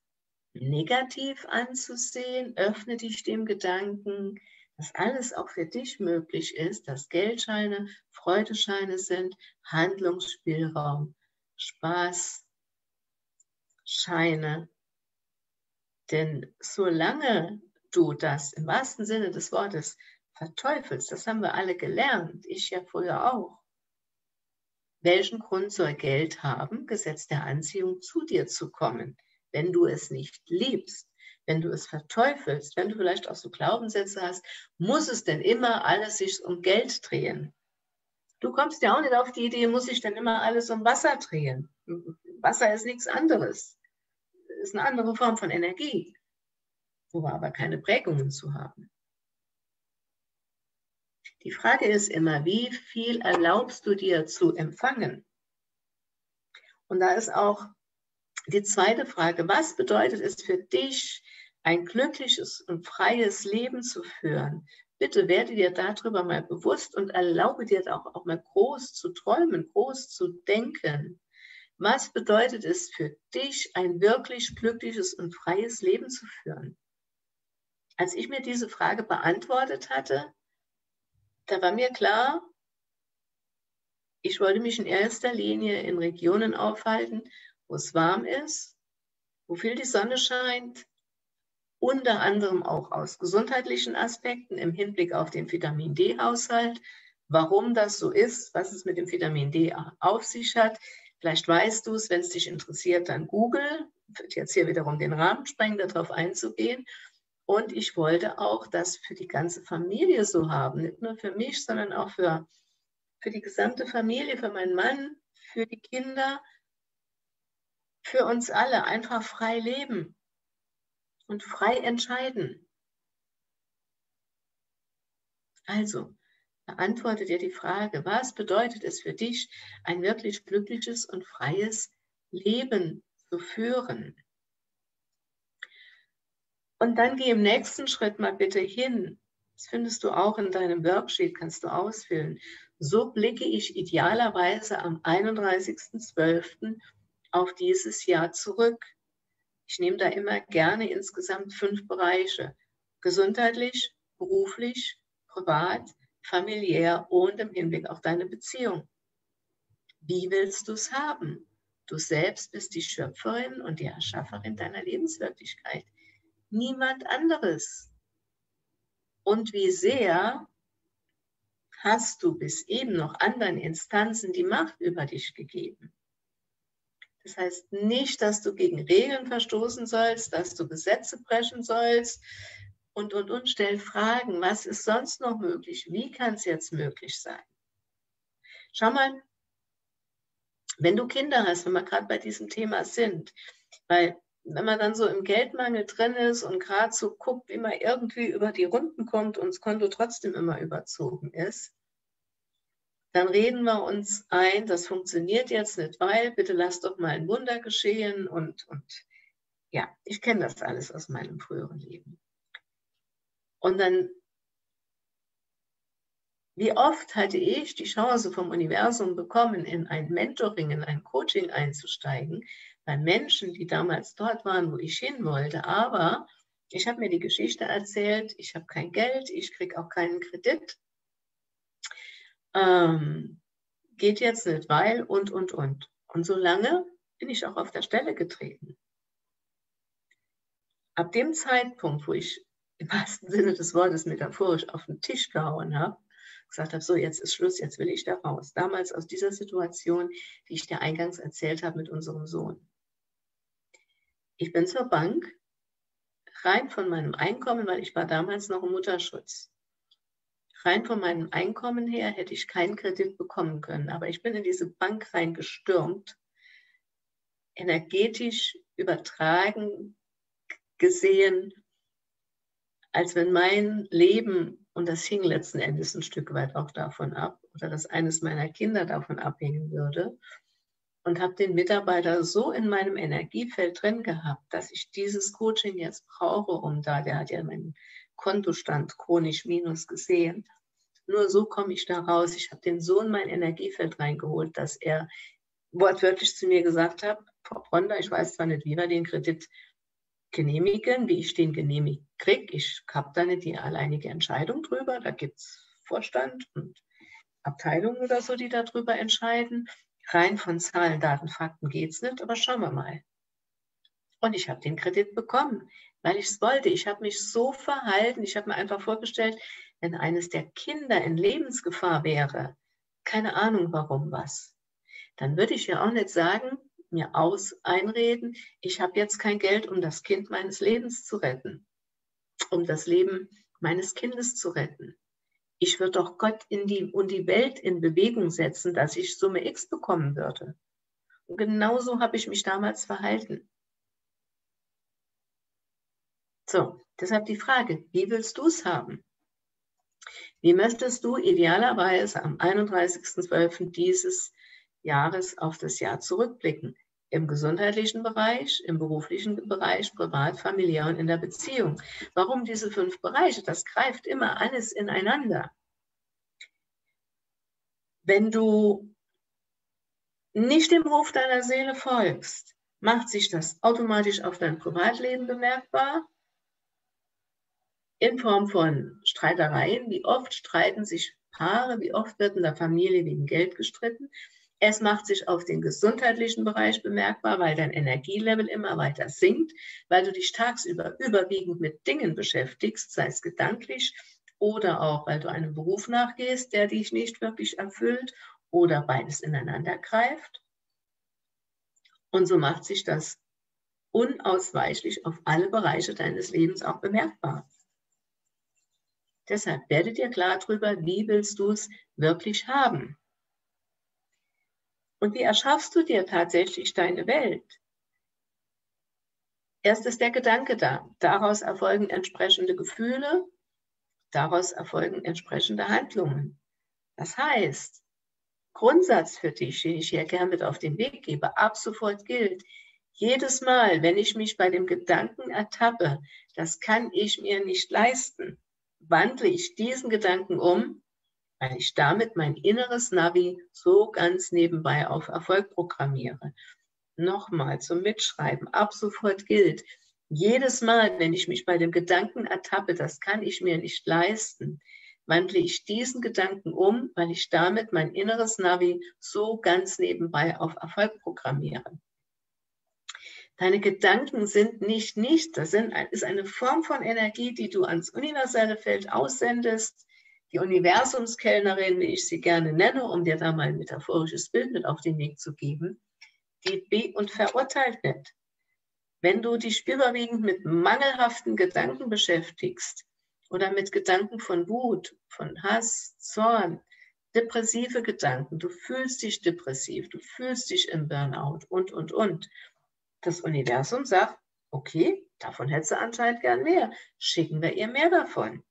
negativ anzusehen, öffne dich dem Gedanken, dass alles auch für dich möglich ist, dass Geldscheine Freudescheine sind, Handlungsspielraum, Spaß, Scheine. Denn solange du das im wahrsten Sinne des Wortes verteufelst, das haben wir alle gelernt, ich ja früher auch, welchen Grund soll Geld haben, Gesetz der Anziehung zu dir zu kommen, wenn du es nicht liebst, wenn du es verteufelst, wenn du vielleicht auch so Glaubenssätze hast, muss es denn immer alles sich um Geld drehen? Du kommst ja auch nicht auf die Idee, muss sich denn immer alles um Wasser drehen? Wasser ist nichts anderes. Ist eine andere Form von Energie, wo wir aber keine Prägungen zu haben. Die Frage ist immer, wie viel erlaubst du dir zu empfangen? Und da ist auch die zweite Frage, was bedeutet es für dich, ein glückliches und freies Leben zu führen? Bitte werde dir darüber mal bewusst und erlaube dir auch, auch mal groß zu träumen, groß zu denken. Was bedeutet es für dich, ein wirklich glückliches und freies Leben zu führen? Als ich mir diese Frage beantwortet hatte, da war mir klar, ich wollte mich in erster Linie in Regionen aufhalten, wo es warm ist, wo viel die Sonne scheint, unter anderem auch aus gesundheitlichen Aspekten im Hinblick auf den Vitamin D-Haushalt. Warum das so ist, was es mit dem Vitamin D auf sich hat, vielleicht weißt du es, wenn es dich interessiert, dann Google. Wird jetzt hier wiederum den Rahmen sprengen, darauf einzugehen. Und ich wollte auch das für die ganze Familie so haben. Nicht nur für mich, sondern auch für, für die gesamte Familie, für meinen Mann, für die Kinder, für uns alle. Einfach frei leben und frei entscheiden. Also, beantworte dir die Frage, was bedeutet es für dich, ein wirklich glückliches und freies Leben zu führen? Und dann geh im nächsten Schritt mal bitte hin. Das findest du auch in deinem Worksheet, kannst du ausfüllen. So blicke ich idealerweise am 31.12. auf dieses Jahr zurück. Ich nehme da immer gerne insgesamt fünf Bereiche. Gesundheitlich, beruflich, privat, familiär und im Hinblick auf deine Beziehung. Wie willst du es haben? Du selbst bist die Schöpferin und die Erschafferin deiner Lebenswirklichkeit niemand anderes. Und wie sehr hast du bis eben noch anderen Instanzen die Macht über dich gegeben. Das heißt nicht, dass du gegen Regeln verstoßen sollst, dass du Gesetze brechen sollst und, und, und. Stell Fragen, was ist sonst noch möglich? Wie kann es jetzt möglich sein? Schau mal, wenn du Kinder hast, wenn wir gerade bei diesem Thema sind, weil wenn man dann so im Geldmangel drin ist und gerade so guckt, wie man irgendwie über die Runden kommt und das Konto trotzdem immer überzogen ist, dann reden wir uns ein, das funktioniert jetzt nicht, weil bitte lass doch mal ein Wunder geschehen und, und ja, ich kenne das alles aus meinem früheren Leben. Und dann, wie oft hatte ich die Chance vom Universum bekommen, in ein Mentoring, in ein Coaching einzusteigen, bei Menschen, die damals dort waren, wo ich hin wollte. Aber ich habe mir die Geschichte erzählt, ich habe kein Geld, ich kriege auch keinen Kredit. Ähm, geht jetzt nicht, weil und, und, und. Und so lange bin ich auch auf der Stelle getreten. Ab dem Zeitpunkt, wo ich im wahrsten Sinne des Wortes metaphorisch auf den Tisch gehauen habe, gesagt habe, so jetzt ist Schluss, jetzt will ich da raus. Damals aus dieser Situation, die ich dir eingangs erzählt habe mit unserem Sohn. Ich bin zur Bank, rein von meinem Einkommen, weil ich war damals noch im Mutterschutz. Rein von meinem Einkommen her hätte ich keinen Kredit bekommen können, aber ich bin in diese Bank reingestürmt, energetisch übertragen gesehen, als wenn mein Leben, und das hing letzten Endes ein Stück weit auch davon ab, oder dass eines meiner Kinder davon abhängen würde, und habe den Mitarbeiter so in meinem Energiefeld drin gehabt, dass ich dieses Coaching jetzt brauche, um da, der hat ja meinen Kontostand chronisch minus gesehen. Nur so komme ich da raus. Ich habe den Sohn mein Energiefeld reingeholt, dass er wortwörtlich zu mir gesagt hat, Frau Bronda, ich weiß zwar nicht, wie wir den Kredit genehmigen, wie ich den genehmigt kriege. Ich habe da nicht die alleinige Entscheidung drüber. Da gibt es Vorstand und Abteilungen oder so, die darüber entscheiden. Rein von Zahlen, Daten, Fakten geht es nicht, aber schauen wir mal. Und ich habe den Kredit bekommen, weil ich es wollte. Ich habe mich so verhalten. Ich habe mir einfach vorgestellt, wenn eines der Kinder in Lebensgefahr wäre, keine Ahnung warum was, dann würde ich ja auch nicht sagen, mir aus einreden, ich habe jetzt kein Geld, um das Kind meines Lebens zu retten, um das Leben meines Kindes zu retten ich würde doch Gott in die, und die Welt in Bewegung setzen, dass ich Summe X bekommen würde. Und genauso habe ich mich damals verhalten. So, deshalb die Frage, wie willst du es haben? Wie möchtest du idealerweise am 31.12. dieses Jahres auf das Jahr zurückblicken? Im gesundheitlichen Bereich, im beruflichen Bereich, privat, familiär und in der Beziehung. Warum diese fünf Bereiche? Das greift immer alles ineinander. Wenn du nicht dem Ruf deiner Seele folgst, macht sich das automatisch auf dein Privatleben bemerkbar. In Form von Streitereien. Wie oft streiten sich Paare? Wie oft wird in der Familie wegen Geld gestritten? Es macht sich auf den gesundheitlichen Bereich bemerkbar, weil dein Energielevel immer weiter sinkt, weil du dich tagsüber überwiegend mit Dingen beschäftigst, sei es gedanklich oder auch, weil du einem Beruf nachgehst, der dich nicht wirklich erfüllt oder beides ineinander greift. Und so macht sich das unausweichlich auf alle Bereiche deines Lebens auch bemerkbar. Deshalb werde dir klar darüber, wie willst du es wirklich haben. Und wie erschaffst du dir tatsächlich deine Welt? Erst ist der Gedanke da. Daraus erfolgen entsprechende Gefühle, daraus erfolgen entsprechende Handlungen. Das heißt, Grundsatz für dich, den ich hier gerne mit auf den Weg gebe, ab sofort gilt, jedes Mal, wenn ich mich bei dem Gedanken ertappe, das kann ich mir nicht leisten, wandle ich diesen Gedanken um weil ich damit mein inneres Navi so ganz nebenbei auf Erfolg programmiere. Nochmal zum Mitschreiben, ab sofort gilt, jedes Mal, wenn ich mich bei dem Gedanken ertappe, das kann ich mir nicht leisten, wandle ich diesen Gedanken um, weil ich damit mein inneres Navi so ganz nebenbei auf Erfolg programmiere. Deine Gedanken sind nicht nichts, das sind, ist eine Form von Energie, die du ans universelle Feld aussendest die Universumskellnerin, wie ich sie gerne nenne, um dir da mal ein metaphorisches Bild mit auf den Weg zu geben, die be- und verurteilt nicht. Wenn du dich überwiegend mit mangelhaften Gedanken beschäftigst oder mit Gedanken von Wut, von Hass, Zorn, depressive Gedanken, du fühlst dich depressiv, du fühlst dich im Burnout und, und, und. Das Universum sagt, Okay, davon hätte sie anscheinend gern mehr. Schicken wir ihr mehr davon.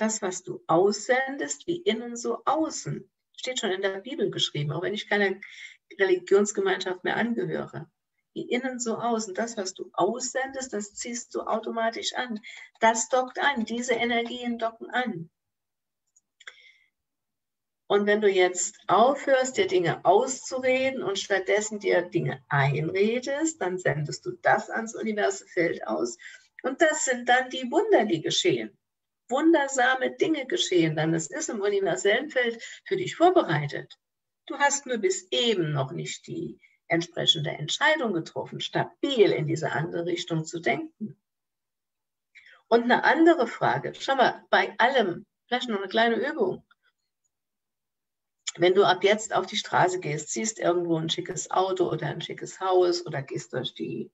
Das, was du aussendest, wie innen so außen, steht schon in der Bibel geschrieben, auch wenn ich keine Religionsgemeinschaft mehr angehöre. Wie innen so außen, das, was du aussendest, das ziehst du automatisch an. Das dockt an, diese Energien docken an. Und wenn du jetzt aufhörst, dir Dinge auszureden und stattdessen dir Dinge einredest, dann sendest du das ans Universumfeld aus. Und das sind dann die Wunder, die geschehen. Wundersame Dinge geschehen dann. Das ist im universellen Feld für dich vorbereitet. Du hast nur bis eben noch nicht die entsprechende Entscheidung getroffen, stabil in diese andere Richtung zu denken. Und eine andere Frage, schau mal, bei allem, vielleicht noch eine kleine Übung wenn du ab jetzt auf die Straße gehst, siehst irgendwo ein schickes Auto oder ein schickes Haus oder gehst durch die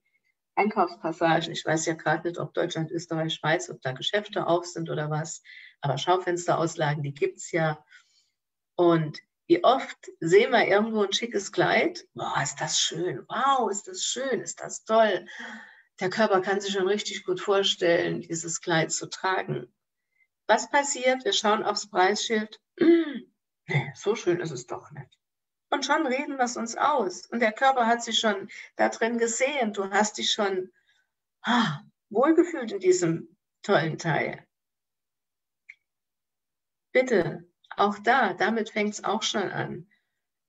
Einkaufspassagen. Ich weiß ja gerade nicht, ob Deutschland, Österreich, Schweiz, ob da Geschäfte auf sind oder was. Aber Schaufensterauslagen, die gibt es ja. Und wie oft sehen wir irgendwo ein schickes Kleid? Boah, ist das schön. Wow, ist das schön. Ist das toll. Der Körper kann sich schon richtig gut vorstellen, dieses Kleid zu tragen. Was passiert? Wir schauen aufs Preisschild. Nee, so schön ist es doch nicht. Und schon reden wir es uns aus. Und der Körper hat sich schon da drin gesehen. Du hast dich schon ah, wohlgefühlt in diesem tollen Teil. Bitte, auch da, damit fängt es auch schon an.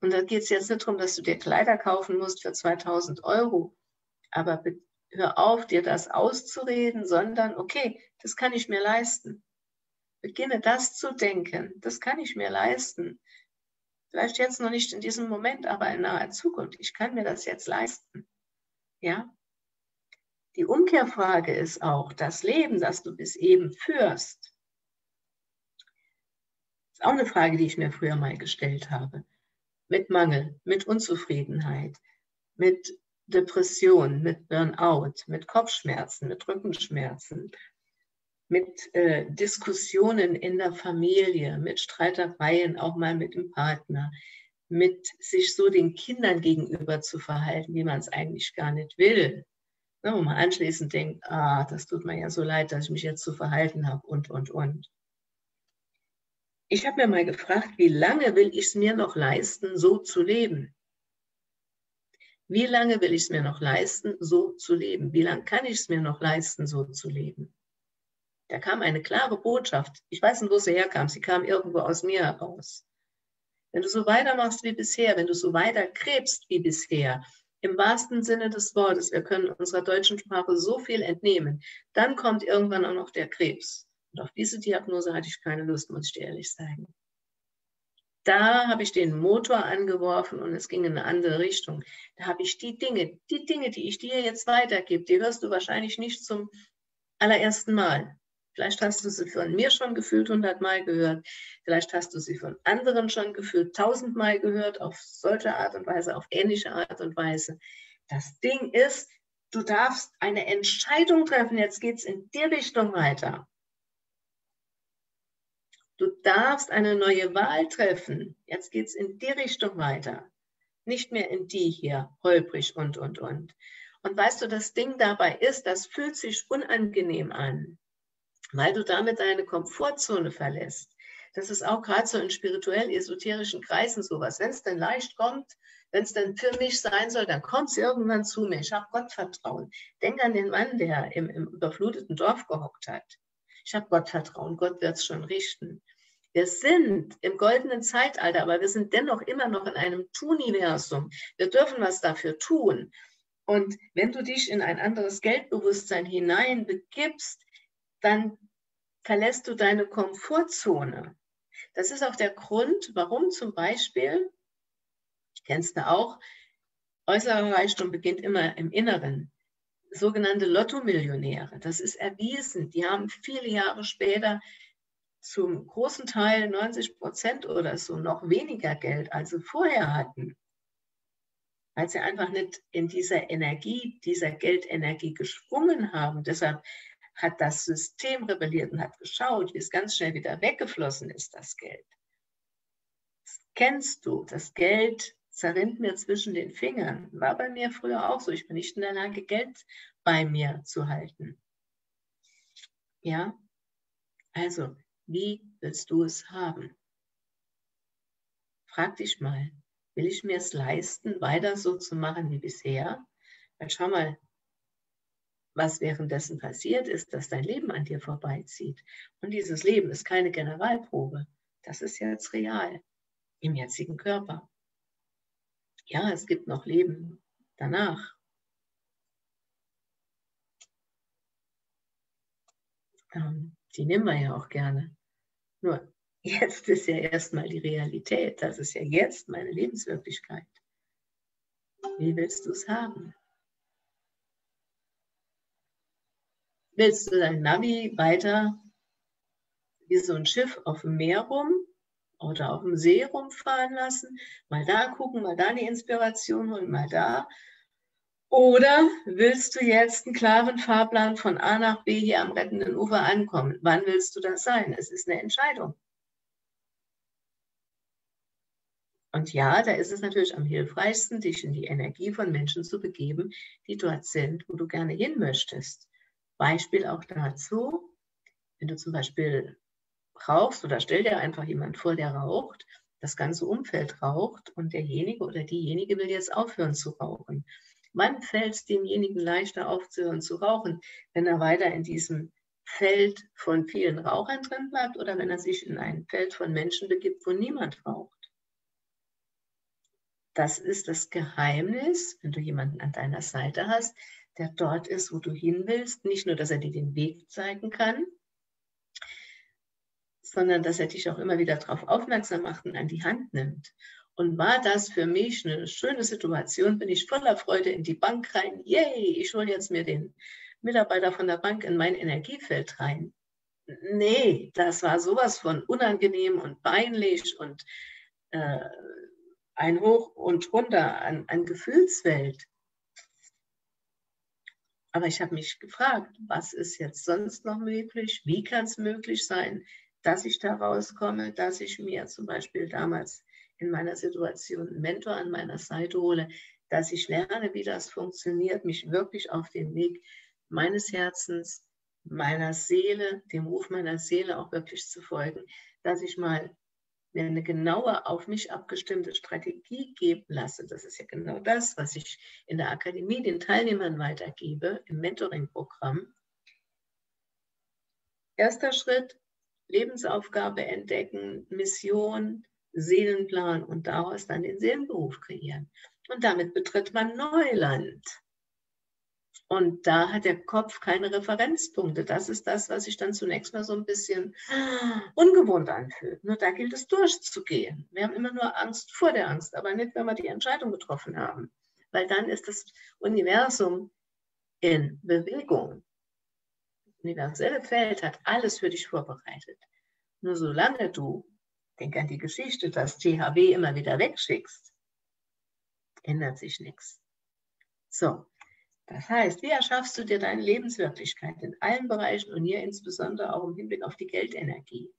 Und da geht es jetzt nicht darum, dass du dir Kleider kaufen musst für 2000 Euro. Aber hör auf, dir das auszureden, sondern, okay, das kann ich mir leisten beginne das zu denken, das kann ich mir leisten. Vielleicht jetzt noch nicht in diesem Moment, aber in naher Zukunft. Ich kann mir das jetzt leisten. Ja? Die Umkehrfrage ist auch, das Leben, das du bis eben führst, ist auch eine Frage, die ich mir früher mal gestellt habe. Mit Mangel, mit Unzufriedenheit, mit Depression, mit Burnout, mit Kopfschmerzen, mit Rückenschmerzen, mit äh, Diskussionen in der Familie, mit Streitereien auch mal mit dem Partner, mit sich so den Kindern gegenüber zu verhalten, wie man es eigentlich gar nicht will. Ne, wo man anschließend denkt, ah, das tut mir ja so leid, dass ich mich jetzt so verhalten habe und, und, und. Ich habe mir mal gefragt, wie lange will ich es mir noch leisten, so zu leben? Wie lange will ich es mir noch leisten, so zu leben? Wie lange kann ich es mir noch leisten, so zu leben? Da kam eine klare Botschaft. Ich weiß nicht, wo sie herkam. Sie kam irgendwo aus mir heraus. Wenn du so weitermachst wie bisher, wenn du so weiter krebst wie bisher, im wahrsten Sinne des Wortes, wir können unserer deutschen Sprache so viel entnehmen, dann kommt irgendwann auch noch der Krebs. Und auf diese Diagnose hatte ich keine Lust, muss ich dir ehrlich sagen. Da habe ich den Motor angeworfen und es ging in eine andere Richtung. Da habe ich die Dinge, die Dinge, die ich dir jetzt weitergebe, die hörst du wahrscheinlich nicht zum allerersten Mal. Vielleicht hast du sie von mir schon gefühlt hundertmal gehört. Vielleicht hast du sie von anderen schon gefühlt tausendmal gehört, auf solche Art und Weise, auf ähnliche Art und Weise. Das Ding ist, du darfst eine Entscheidung treffen. Jetzt geht es in die Richtung weiter. Du darfst eine neue Wahl treffen. Jetzt geht es in die Richtung weiter. Nicht mehr in die hier, holprig und, und, und. Und weißt du, das Ding dabei ist, das fühlt sich unangenehm an weil du damit deine Komfortzone verlässt. Das ist auch gerade so in spirituell-esoterischen Kreisen sowas. Wenn es denn leicht kommt, wenn es denn für mich sein soll, dann kommt es irgendwann zu mir. Ich habe Gottvertrauen. Denk an den Mann, der im, im überfluteten Dorf gehockt hat. Ich habe Gottvertrauen. Gott wird es schon richten. Wir sind im goldenen Zeitalter, aber wir sind dennoch immer noch in einem Tuniversum. Wir dürfen was dafür tun. Und wenn du dich in ein anderes Geldbewusstsein hineinbegibst, dann verlässt du deine Komfortzone. Das ist auch der Grund, warum zum Beispiel, kennst du auch, äußerer Reichtum beginnt immer im Inneren. Sogenannte Lotto-Millionäre, das ist erwiesen. Die haben viele Jahre später zum großen Teil 90 Prozent oder so noch weniger Geld, als sie vorher hatten, weil sie einfach nicht in dieser Energie, dieser Geldenergie geschwungen haben. Deshalb hat das System rebelliert und hat geschaut, wie es ganz schnell wieder weggeflossen ist, das Geld. Das kennst du, das Geld zerrinnt mir zwischen den Fingern. War bei mir früher auch so. Ich bin nicht in der Lage, Geld bei mir zu halten. Ja, also, wie willst du es haben? Frag dich mal, will ich mir es leisten, weiter so zu machen wie bisher? Weil schau mal, was währenddessen passiert ist, dass dein Leben an dir vorbeizieht. Und dieses Leben ist keine Generalprobe. Das ist jetzt real im jetzigen Körper. Ja, es gibt noch Leben danach. Ähm, die nehmen wir ja auch gerne. Nur jetzt ist ja erstmal die Realität. Das ist ja jetzt meine Lebenswirklichkeit. Wie willst du es haben? Willst du dein Navi weiter wie so ein Schiff auf dem Meer rum oder auf dem See rumfahren lassen? Mal da gucken, mal da die Inspiration holen, mal da. Oder willst du jetzt einen klaren Fahrplan von A nach B hier am rettenden Ufer ankommen? Wann willst du das sein? Es ist eine Entscheidung. Und ja, da ist es natürlich am hilfreichsten, dich in die Energie von Menschen zu begeben, die dort sind, wo du gerne hin möchtest. Beispiel auch dazu, wenn du zum Beispiel rauchst oder stell dir einfach jemand vor, der raucht, das ganze Umfeld raucht und derjenige oder diejenige will jetzt aufhören zu rauchen. Wann fällt es demjenigen leichter aufzuhören zu rauchen, wenn er weiter in diesem Feld von vielen Rauchern drin bleibt oder wenn er sich in ein Feld von Menschen begibt, wo niemand raucht? Das ist das Geheimnis, wenn du jemanden an deiner Seite hast, der dort ist, wo du hin willst. Nicht nur, dass er dir den Weg zeigen kann, sondern dass er dich auch immer wieder darauf aufmerksam macht und an die Hand nimmt. Und war das für mich eine schöne Situation, bin ich voller Freude in die Bank rein. Yay, ich hole jetzt mir den Mitarbeiter von der Bank in mein Energiefeld rein. Nee, das war sowas von unangenehm und peinlich und äh, ein Hoch und runter an, an Gefühlswelt. Aber ich habe mich gefragt, was ist jetzt sonst noch möglich? Wie kann es möglich sein, dass ich da rauskomme, dass ich mir zum Beispiel damals in meiner Situation einen Mentor an meiner Seite hole, dass ich lerne, wie das funktioniert, mich wirklich auf den Weg meines Herzens, meiner Seele, dem Ruf meiner Seele auch wirklich zu folgen, dass ich mal mir eine genaue, auf mich abgestimmte Strategie geben lasse, das ist ja genau das, was ich in der Akademie den Teilnehmern weitergebe, im Mentoring-Programm. Erster Schritt, Lebensaufgabe entdecken, Mission, Seelenplan und daraus dann den Seelenberuf kreieren. Und damit betritt man Neuland. Und da hat der Kopf keine Referenzpunkte. Das ist das, was sich dann zunächst mal so ein bisschen ungewohnt anfühlt. Nur da gilt es durchzugehen. Wir haben immer nur Angst vor der Angst, aber nicht, wenn wir die Entscheidung getroffen haben. Weil dann ist das Universum in Bewegung. Das universelle Feld hat alles für dich vorbereitet. Nur solange du, denk an die Geschichte, das THW immer wieder wegschickst, ändert sich nichts. So, das heißt, wie erschaffst du dir deine Lebenswirklichkeit in allen Bereichen und hier insbesondere auch im Hinblick auf die Geldenergie?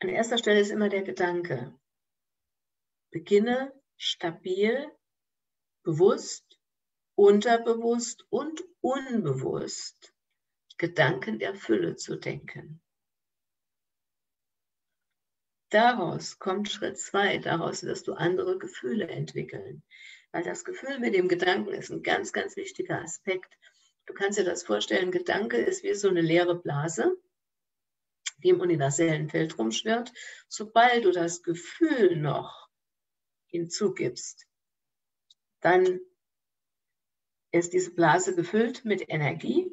An erster Stelle ist immer der Gedanke. Beginne stabil, bewusst, unterbewusst und unbewusst Gedanken der Fülle zu denken. Daraus kommt Schritt zwei, daraus wirst du andere Gefühle entwickeln. Weil das Gefühl mit dem Gedanken ist ein ganz, ganz wichtiger Aspekt. Du kannst dir das vorstellen, Gedanke ist wie so eine leere Blase, die im universellen Feld rumschwirrt. Sobald du das Gefühl noch hinzugibst, dann ist diese Blase gefüllt mit Energie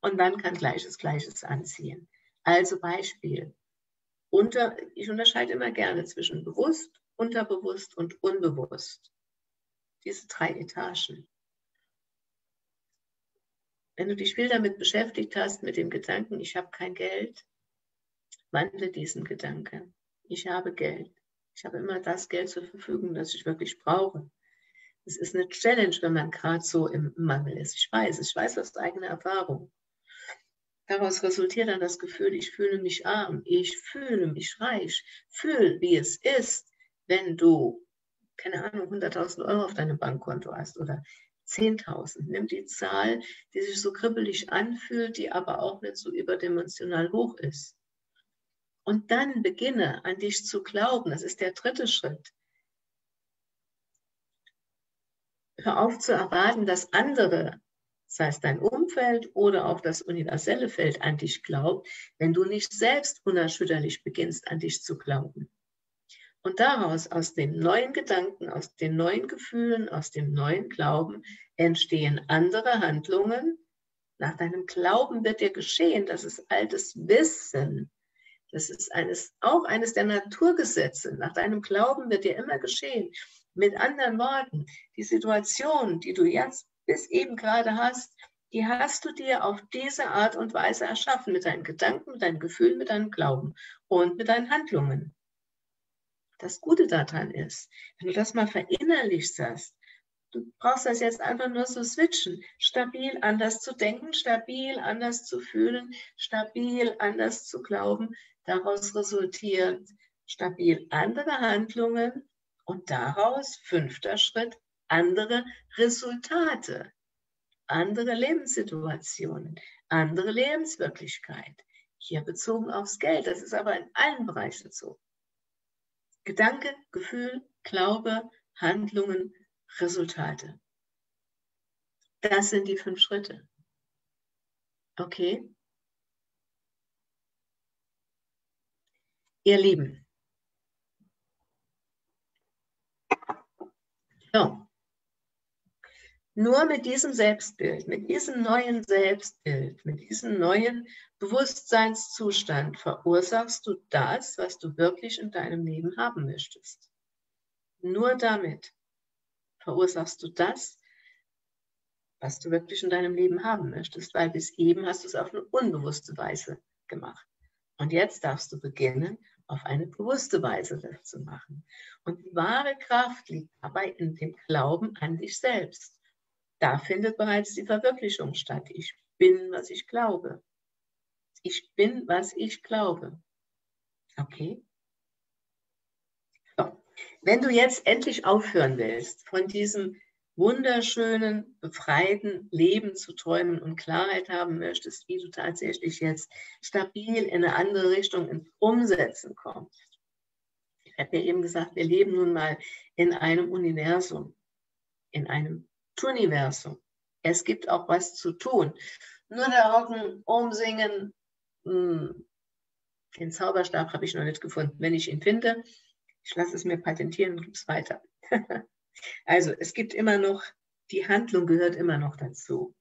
und dann kann Gleiches Gleiches anziehen. Also Beispiel. Unter, ich unterscheide immer gerne zwischen bewusst, unterbewusst und unbewusst diese drei Etagen. Wenn du dich viel damit beschäftigt hast, mit dem Gedanken, ich habe kein Geld, wandle diesen Gedanken. Ich habe Geld. Ich habe immer das Geld zur Verfügung, das ich wirklich brauche. Es ist eine Challenge, wenn man gerade so im Mangel ist. Ich weiß, ich weiß aus eigener Erfahrung. Daraus resultiert dann das Gefühl, ich fühle mich arm, ich fühle mich reich. Fühl, wie es ist, wenn du keine Ahnung, 100.000 Euro auf deinem Bankkonto hast oder 10.000. Nimm die Zahl, die sich so kribbelig anfühlt, die aber auch nicht so überdimensional hoch ist. Und dann beginne an dich zu glauben. Das ist der dritte Schritt. Hör auf zu erwarten, dass andere, sei es dein Umfeld oder auch das universelle Feld, an dich glaubt, wenn du nicht selbst unerschütterlich beginnst, an dich zu glauben. Und daraus, aus den neuen Gedanken, aus den neuen Gefühlen, aus dem neuen Glauben, entstehen andere Handlungen. Nach deinem Glauben wird dir geschehen, das ist altes Wissen. Das ist eines, auch eines der Naturgesetze. Nach deinem Glauben wird dir immer geschehen. Mit anderen Worten, die Situation, die du jetzt bis eben gerade hast, die hast du dir auf diese Art und Weise erschaffen, mit deinen Gedanken, mit deinen Gefühlen, mit deinem Glauben und mit deinen Handlungen das Gute daran ist, wenn du das mal verinnerlichst hast, du brauchst das jetzt einfach nur so switchen, stabil anders zu denken, stabil anders zu fühlen, stabil anders zu glauben, daraus resultiert stabil andere Handlungen und daraus, fünfter Schritt, andere Resultate, andere Lebenssituationen, andere Lebenswirklichkeit. Hier bezogen aufs Geld, das ist aber in allen Bereichen so. Gedanke, Gefühl, Glaube, Handlungen, Resultate. Das sind die fünf Schritte. Okay? Ihr Lieben. So. Nur mit diesem Selbstbild, mit diesem neuen Selbstbild, mit diesem neuen Bewusstseinszustand verursachst du das, was du wirklich in deinem Leben haben möchtest. Nur damit verursachst du das, was du wirklich in deinem Leben haben möchtest, weil bis eben hast du es auf eine unbewusste Weise gemacht. Und jetzt darfst du beginnen, auf eine bewusste Weise das zu machen. Und die wahre Kraft liegt dabei in dem Glauben an dich selbst. Da findet bereits die Verwirklichung statt. Ich bin, was ich glaube. Ich bin, was ich glaube. Okay? So. Wenn du jetzt endlich aufhören willst, von diesem wunderschönen, befreiten Leben zu träumen und Klarheit haben möchtest, wie du tatsächlich jetzt stabil in eine andere Richtung ins Umsetzen kommst. Ich habe ja eben gesagt, wir leben nun mal in einem Universum, in einem Tuniversum. Es gibt auch was zu tun. Nur da hocken, umsingen, hm, den Zauberstab habe ich noch nicht gefunden. Wenn ich ihn finde, ich lasse es mir patentieren und gebe es weiter. also es gibt immer noch, die Handlung gehört immer noch dazu.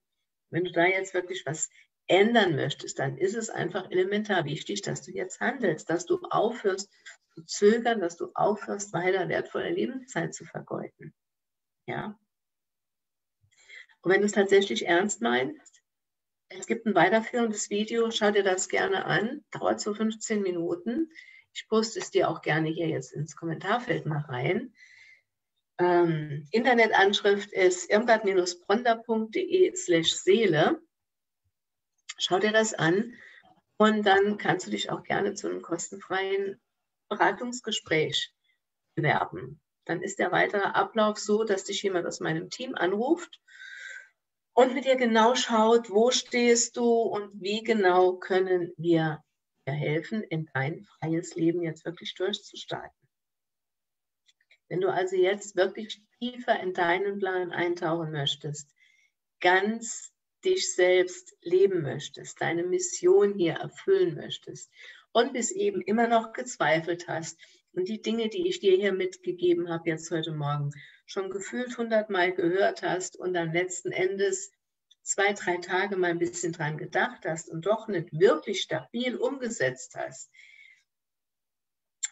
Wenn du da jetzt wirklich was ändern möchtest, dann ist es einfach elementar wichtig, dass du jetzt handelst, dass du aufhörst zu zögern, dass du aufhörst, weiter wertvolle Lebenszeit zu vergeuden. Ja, und wenn du es tatsächlich ernst meinst, es gibt ein weiterführendes Video, schau dir das gerne an, dauert so 15 Minuten. Ich poste es dir auch gerne hier jetzt ins Kommentarfeld mal rein. Ähm, Internetanschrift ist irmgard-bronder.de slash Seele. Schau dir das an und dann kannst du dich auch gerne zu einem kostenfreien Beratungsgespräch bewerben. Dann ist der weitere Ablauf so, dass dich jemand aus meinem Team anruft und mit dir genau schaut, wo stehst du und wie genau können wir dir helfen, in dein freies Leben jetzt wirklich durchzustarten. Wenn du also jetzt wirklich tiefer in deinen Plan eintauchen möchtest, ganz dich selbst leben möchtest, deine Mission hier erfüllen möchtest und bis eben immer noch gezweifelt hast und die Dinge, die ich dir hier mitgegeben habe jetzt heute Morgen, schon gefühlt hundertmal gehört hast und dann letzten Endes zwei, drei Tage mal ein bisschen dran gedacht hast und doch nicht wirklich stabil umgesetzt hast,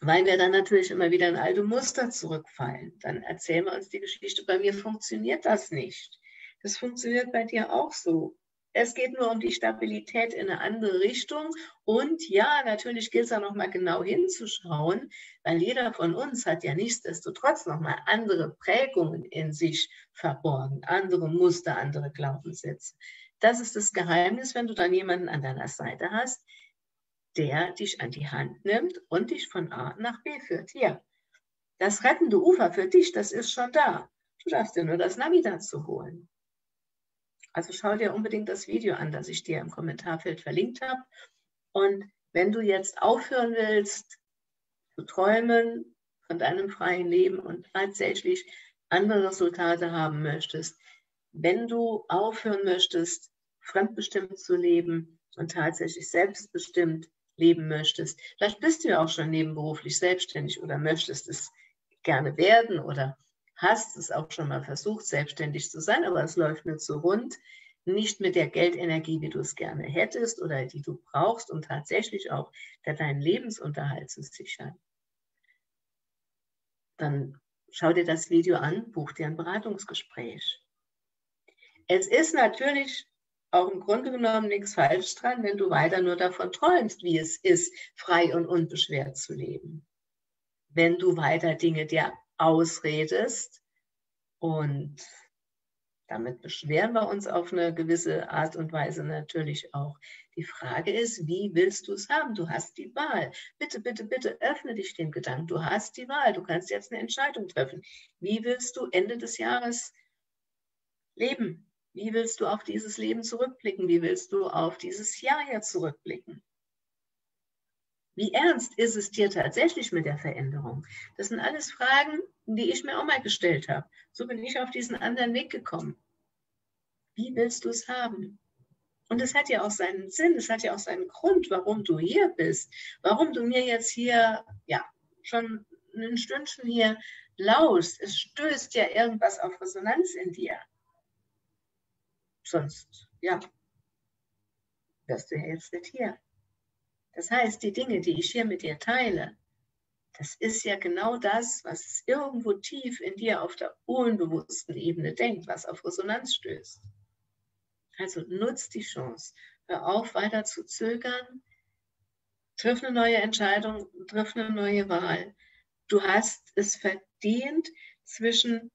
weil wir dann natürlich immer wieder in alte Muster zurückfallen, dann erzählen wir uns die Geschichte, bei mir funktioniert das nicht. Das funktioniert bei dir auch so. Es geht nur um die Stabilität in eine andere Richtung. Und ja, natürlich gilt es auch nochmal genau hinzuschauen, weil jeder von uns hat ja nichtsdestotrotz nochmal andere Prägungen in sich verborgen, andere Muster, andere Glaubenssätze. Das ist das Geheimnis, wenn du dann jemanden an deiner Seite hast, der dich an die Hand nimmt und dich von A nach B führt. Hier, Das rettende Ufer für dich, das ist schon da. Du darfst dir nur das Navi dazu holen. Also schau dir unbedingt das Video an, das ich dir im Kommentarfeld verlinkt habe. Und wenn du jetzt aufhören willst zu träumen von deinem freien Leben und tatsächlich andere Resultate haben möchtest, wenn du aufhören möchtest, fremdbestimmt zu leben und tatsächlich selbstbestimmt leben möchtest, vielleicht bist du ja auch schon nebenberuflich selbstständig oder möchtest es gerne werden oder hast es auch schon mal versucht, selbstständig zu sein, aber es läuft nicht so rund, nicht mit der Geldenergie, wie du es gerne hättest oder die du brauchst, um tatsächlich auch deinen Lebensunterhalt zu sichern. Dann schau dir das Video an, buch dir ein Beratungsgespräch. Es ist natürlich auch im Grunde genommen nichts falsch dran, wenn du weiter nur davon träumst, wie es ist, frei und unbeschwert zu leben. Wenn du weiter Dinge dir ausredest und damit beschweren wir uns auf eine gewisse Art und Weise natürlich auch. Die Frage ist, wie willst du es haben? Du hast die Wahl. Bitte, bitte, bitte öffne dich dem Gedanken. Du hast die Wahl. Du kannst jetzt eine Entscheidung treffen. Wie willst du Ende des Jahres leben? Wie willst du auf dieses Leben zurückblicken? Wie willst du auf dieses Jahr hier zurückblicken? Wie ernst ist es dir tatsächlich mit der Veränderung? Das sind alles Fragen, die ich mir auch mal gestellt habe. So bin ich auf diesen anderen Weg gekommen. Wie willst du es haben? Und es hat ja auch seinen Sinn, es hat ja auch seinen Grund, warum du hier bist, warum du mir jetzt hier, ja, schon ein Stündchen hier lauschst. Es stößt ja irgendwas auf Resonanz in dir. Sonst, ja, wärst du ja jetzt nicht hier. Das heißt, die Dinge, die ich hier mit dir teile, das ist ja genau das, was irgendwo tief in dir auf der unbewussten Ebene denkt, was auf Resonanz stößt. Also nutz die Chance. Hör auf, weiter zu zögern. Triff eine neue Entscheidung, triff eine neue Wahl. Du hast es verdient, zwischen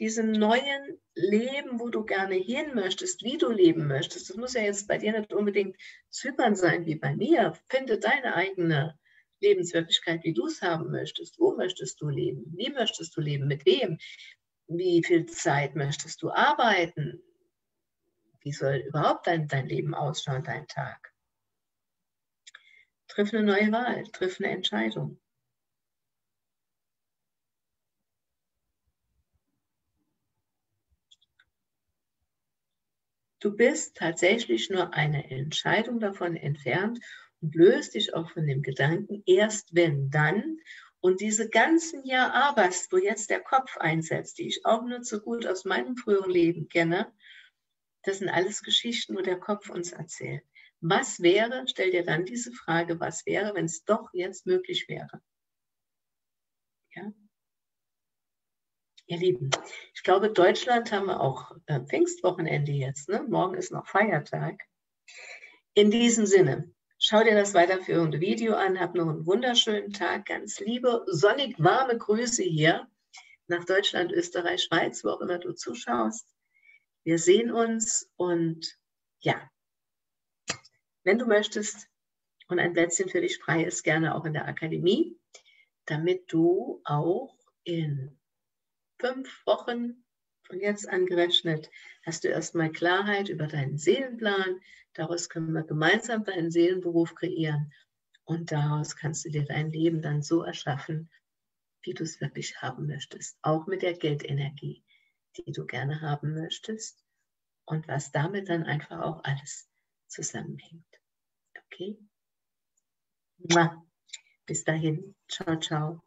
diesem neuen Leben, wo du gerne hin möchtest, wie du leben möchtest. Das muss ja jetzt bei dir nicht unbedingt Zypern sein wie bei mir. Finde deine eigene Lebenswirklichkeit, wie du es haben möchtest. Wo möchtest du leben? Wie möchtest du leben? Mit wem? Wie viel Zeit möchtest du arbeiten? Wie soll überhaupt dein, dein Leben ausschauen, dein Tag? Triff eine neue Wahl, triff eine Entscheidung. Du bist tatsächlich nur eine Entscheidung davon entfernt und löst dich auch von dem Gedanken, erst wenn dann. Und diese ganzen Jahr Abers, wo jetzt der Kopf einsetzt, die ich auch nur so gut aus meinem früheren Leben kenne, das sind alles Geschichten, wo der Kopf uns erzählt. Was wäre, stell dir dann diese Frage, was wäre, wenn es doch jetzt möglich wäre? Ja? Ihr Lieben, ich glaube, Deutschland haben wir auch äh, Pfingstwochenende jetzt. Ne? Morgen ist noch Feiertag. In diesem Sinne, schau dir das weiterführende Video an. Hab noch einen wunderschönen Tag. Ganz liebe, sonnig warme Grüße hier nach Deutschland, Österreich, Schweiz, wo auch immer du zuschaust. Wir sehen uns und ja, wenn du möchtest und ein Plätzchen für dich frei ist, gerne auch in der Akademie, damit du auch in fünf Wochen von jetzt an gerechnet hast du erstmal Klarheit über deinen Seelenplan. Daraus können wir gemeinsam deinen Seelenberuf kreieren und daraus kannst du dir dein Leben dann so erschaffen, wie du es wirklich haben möchtest. Auch mit der Geldenergie, die du gerne haben möchtest und was damit dann einfach auch alles zusammenhängt. Okay? Bis dahin. Ciao, ciao.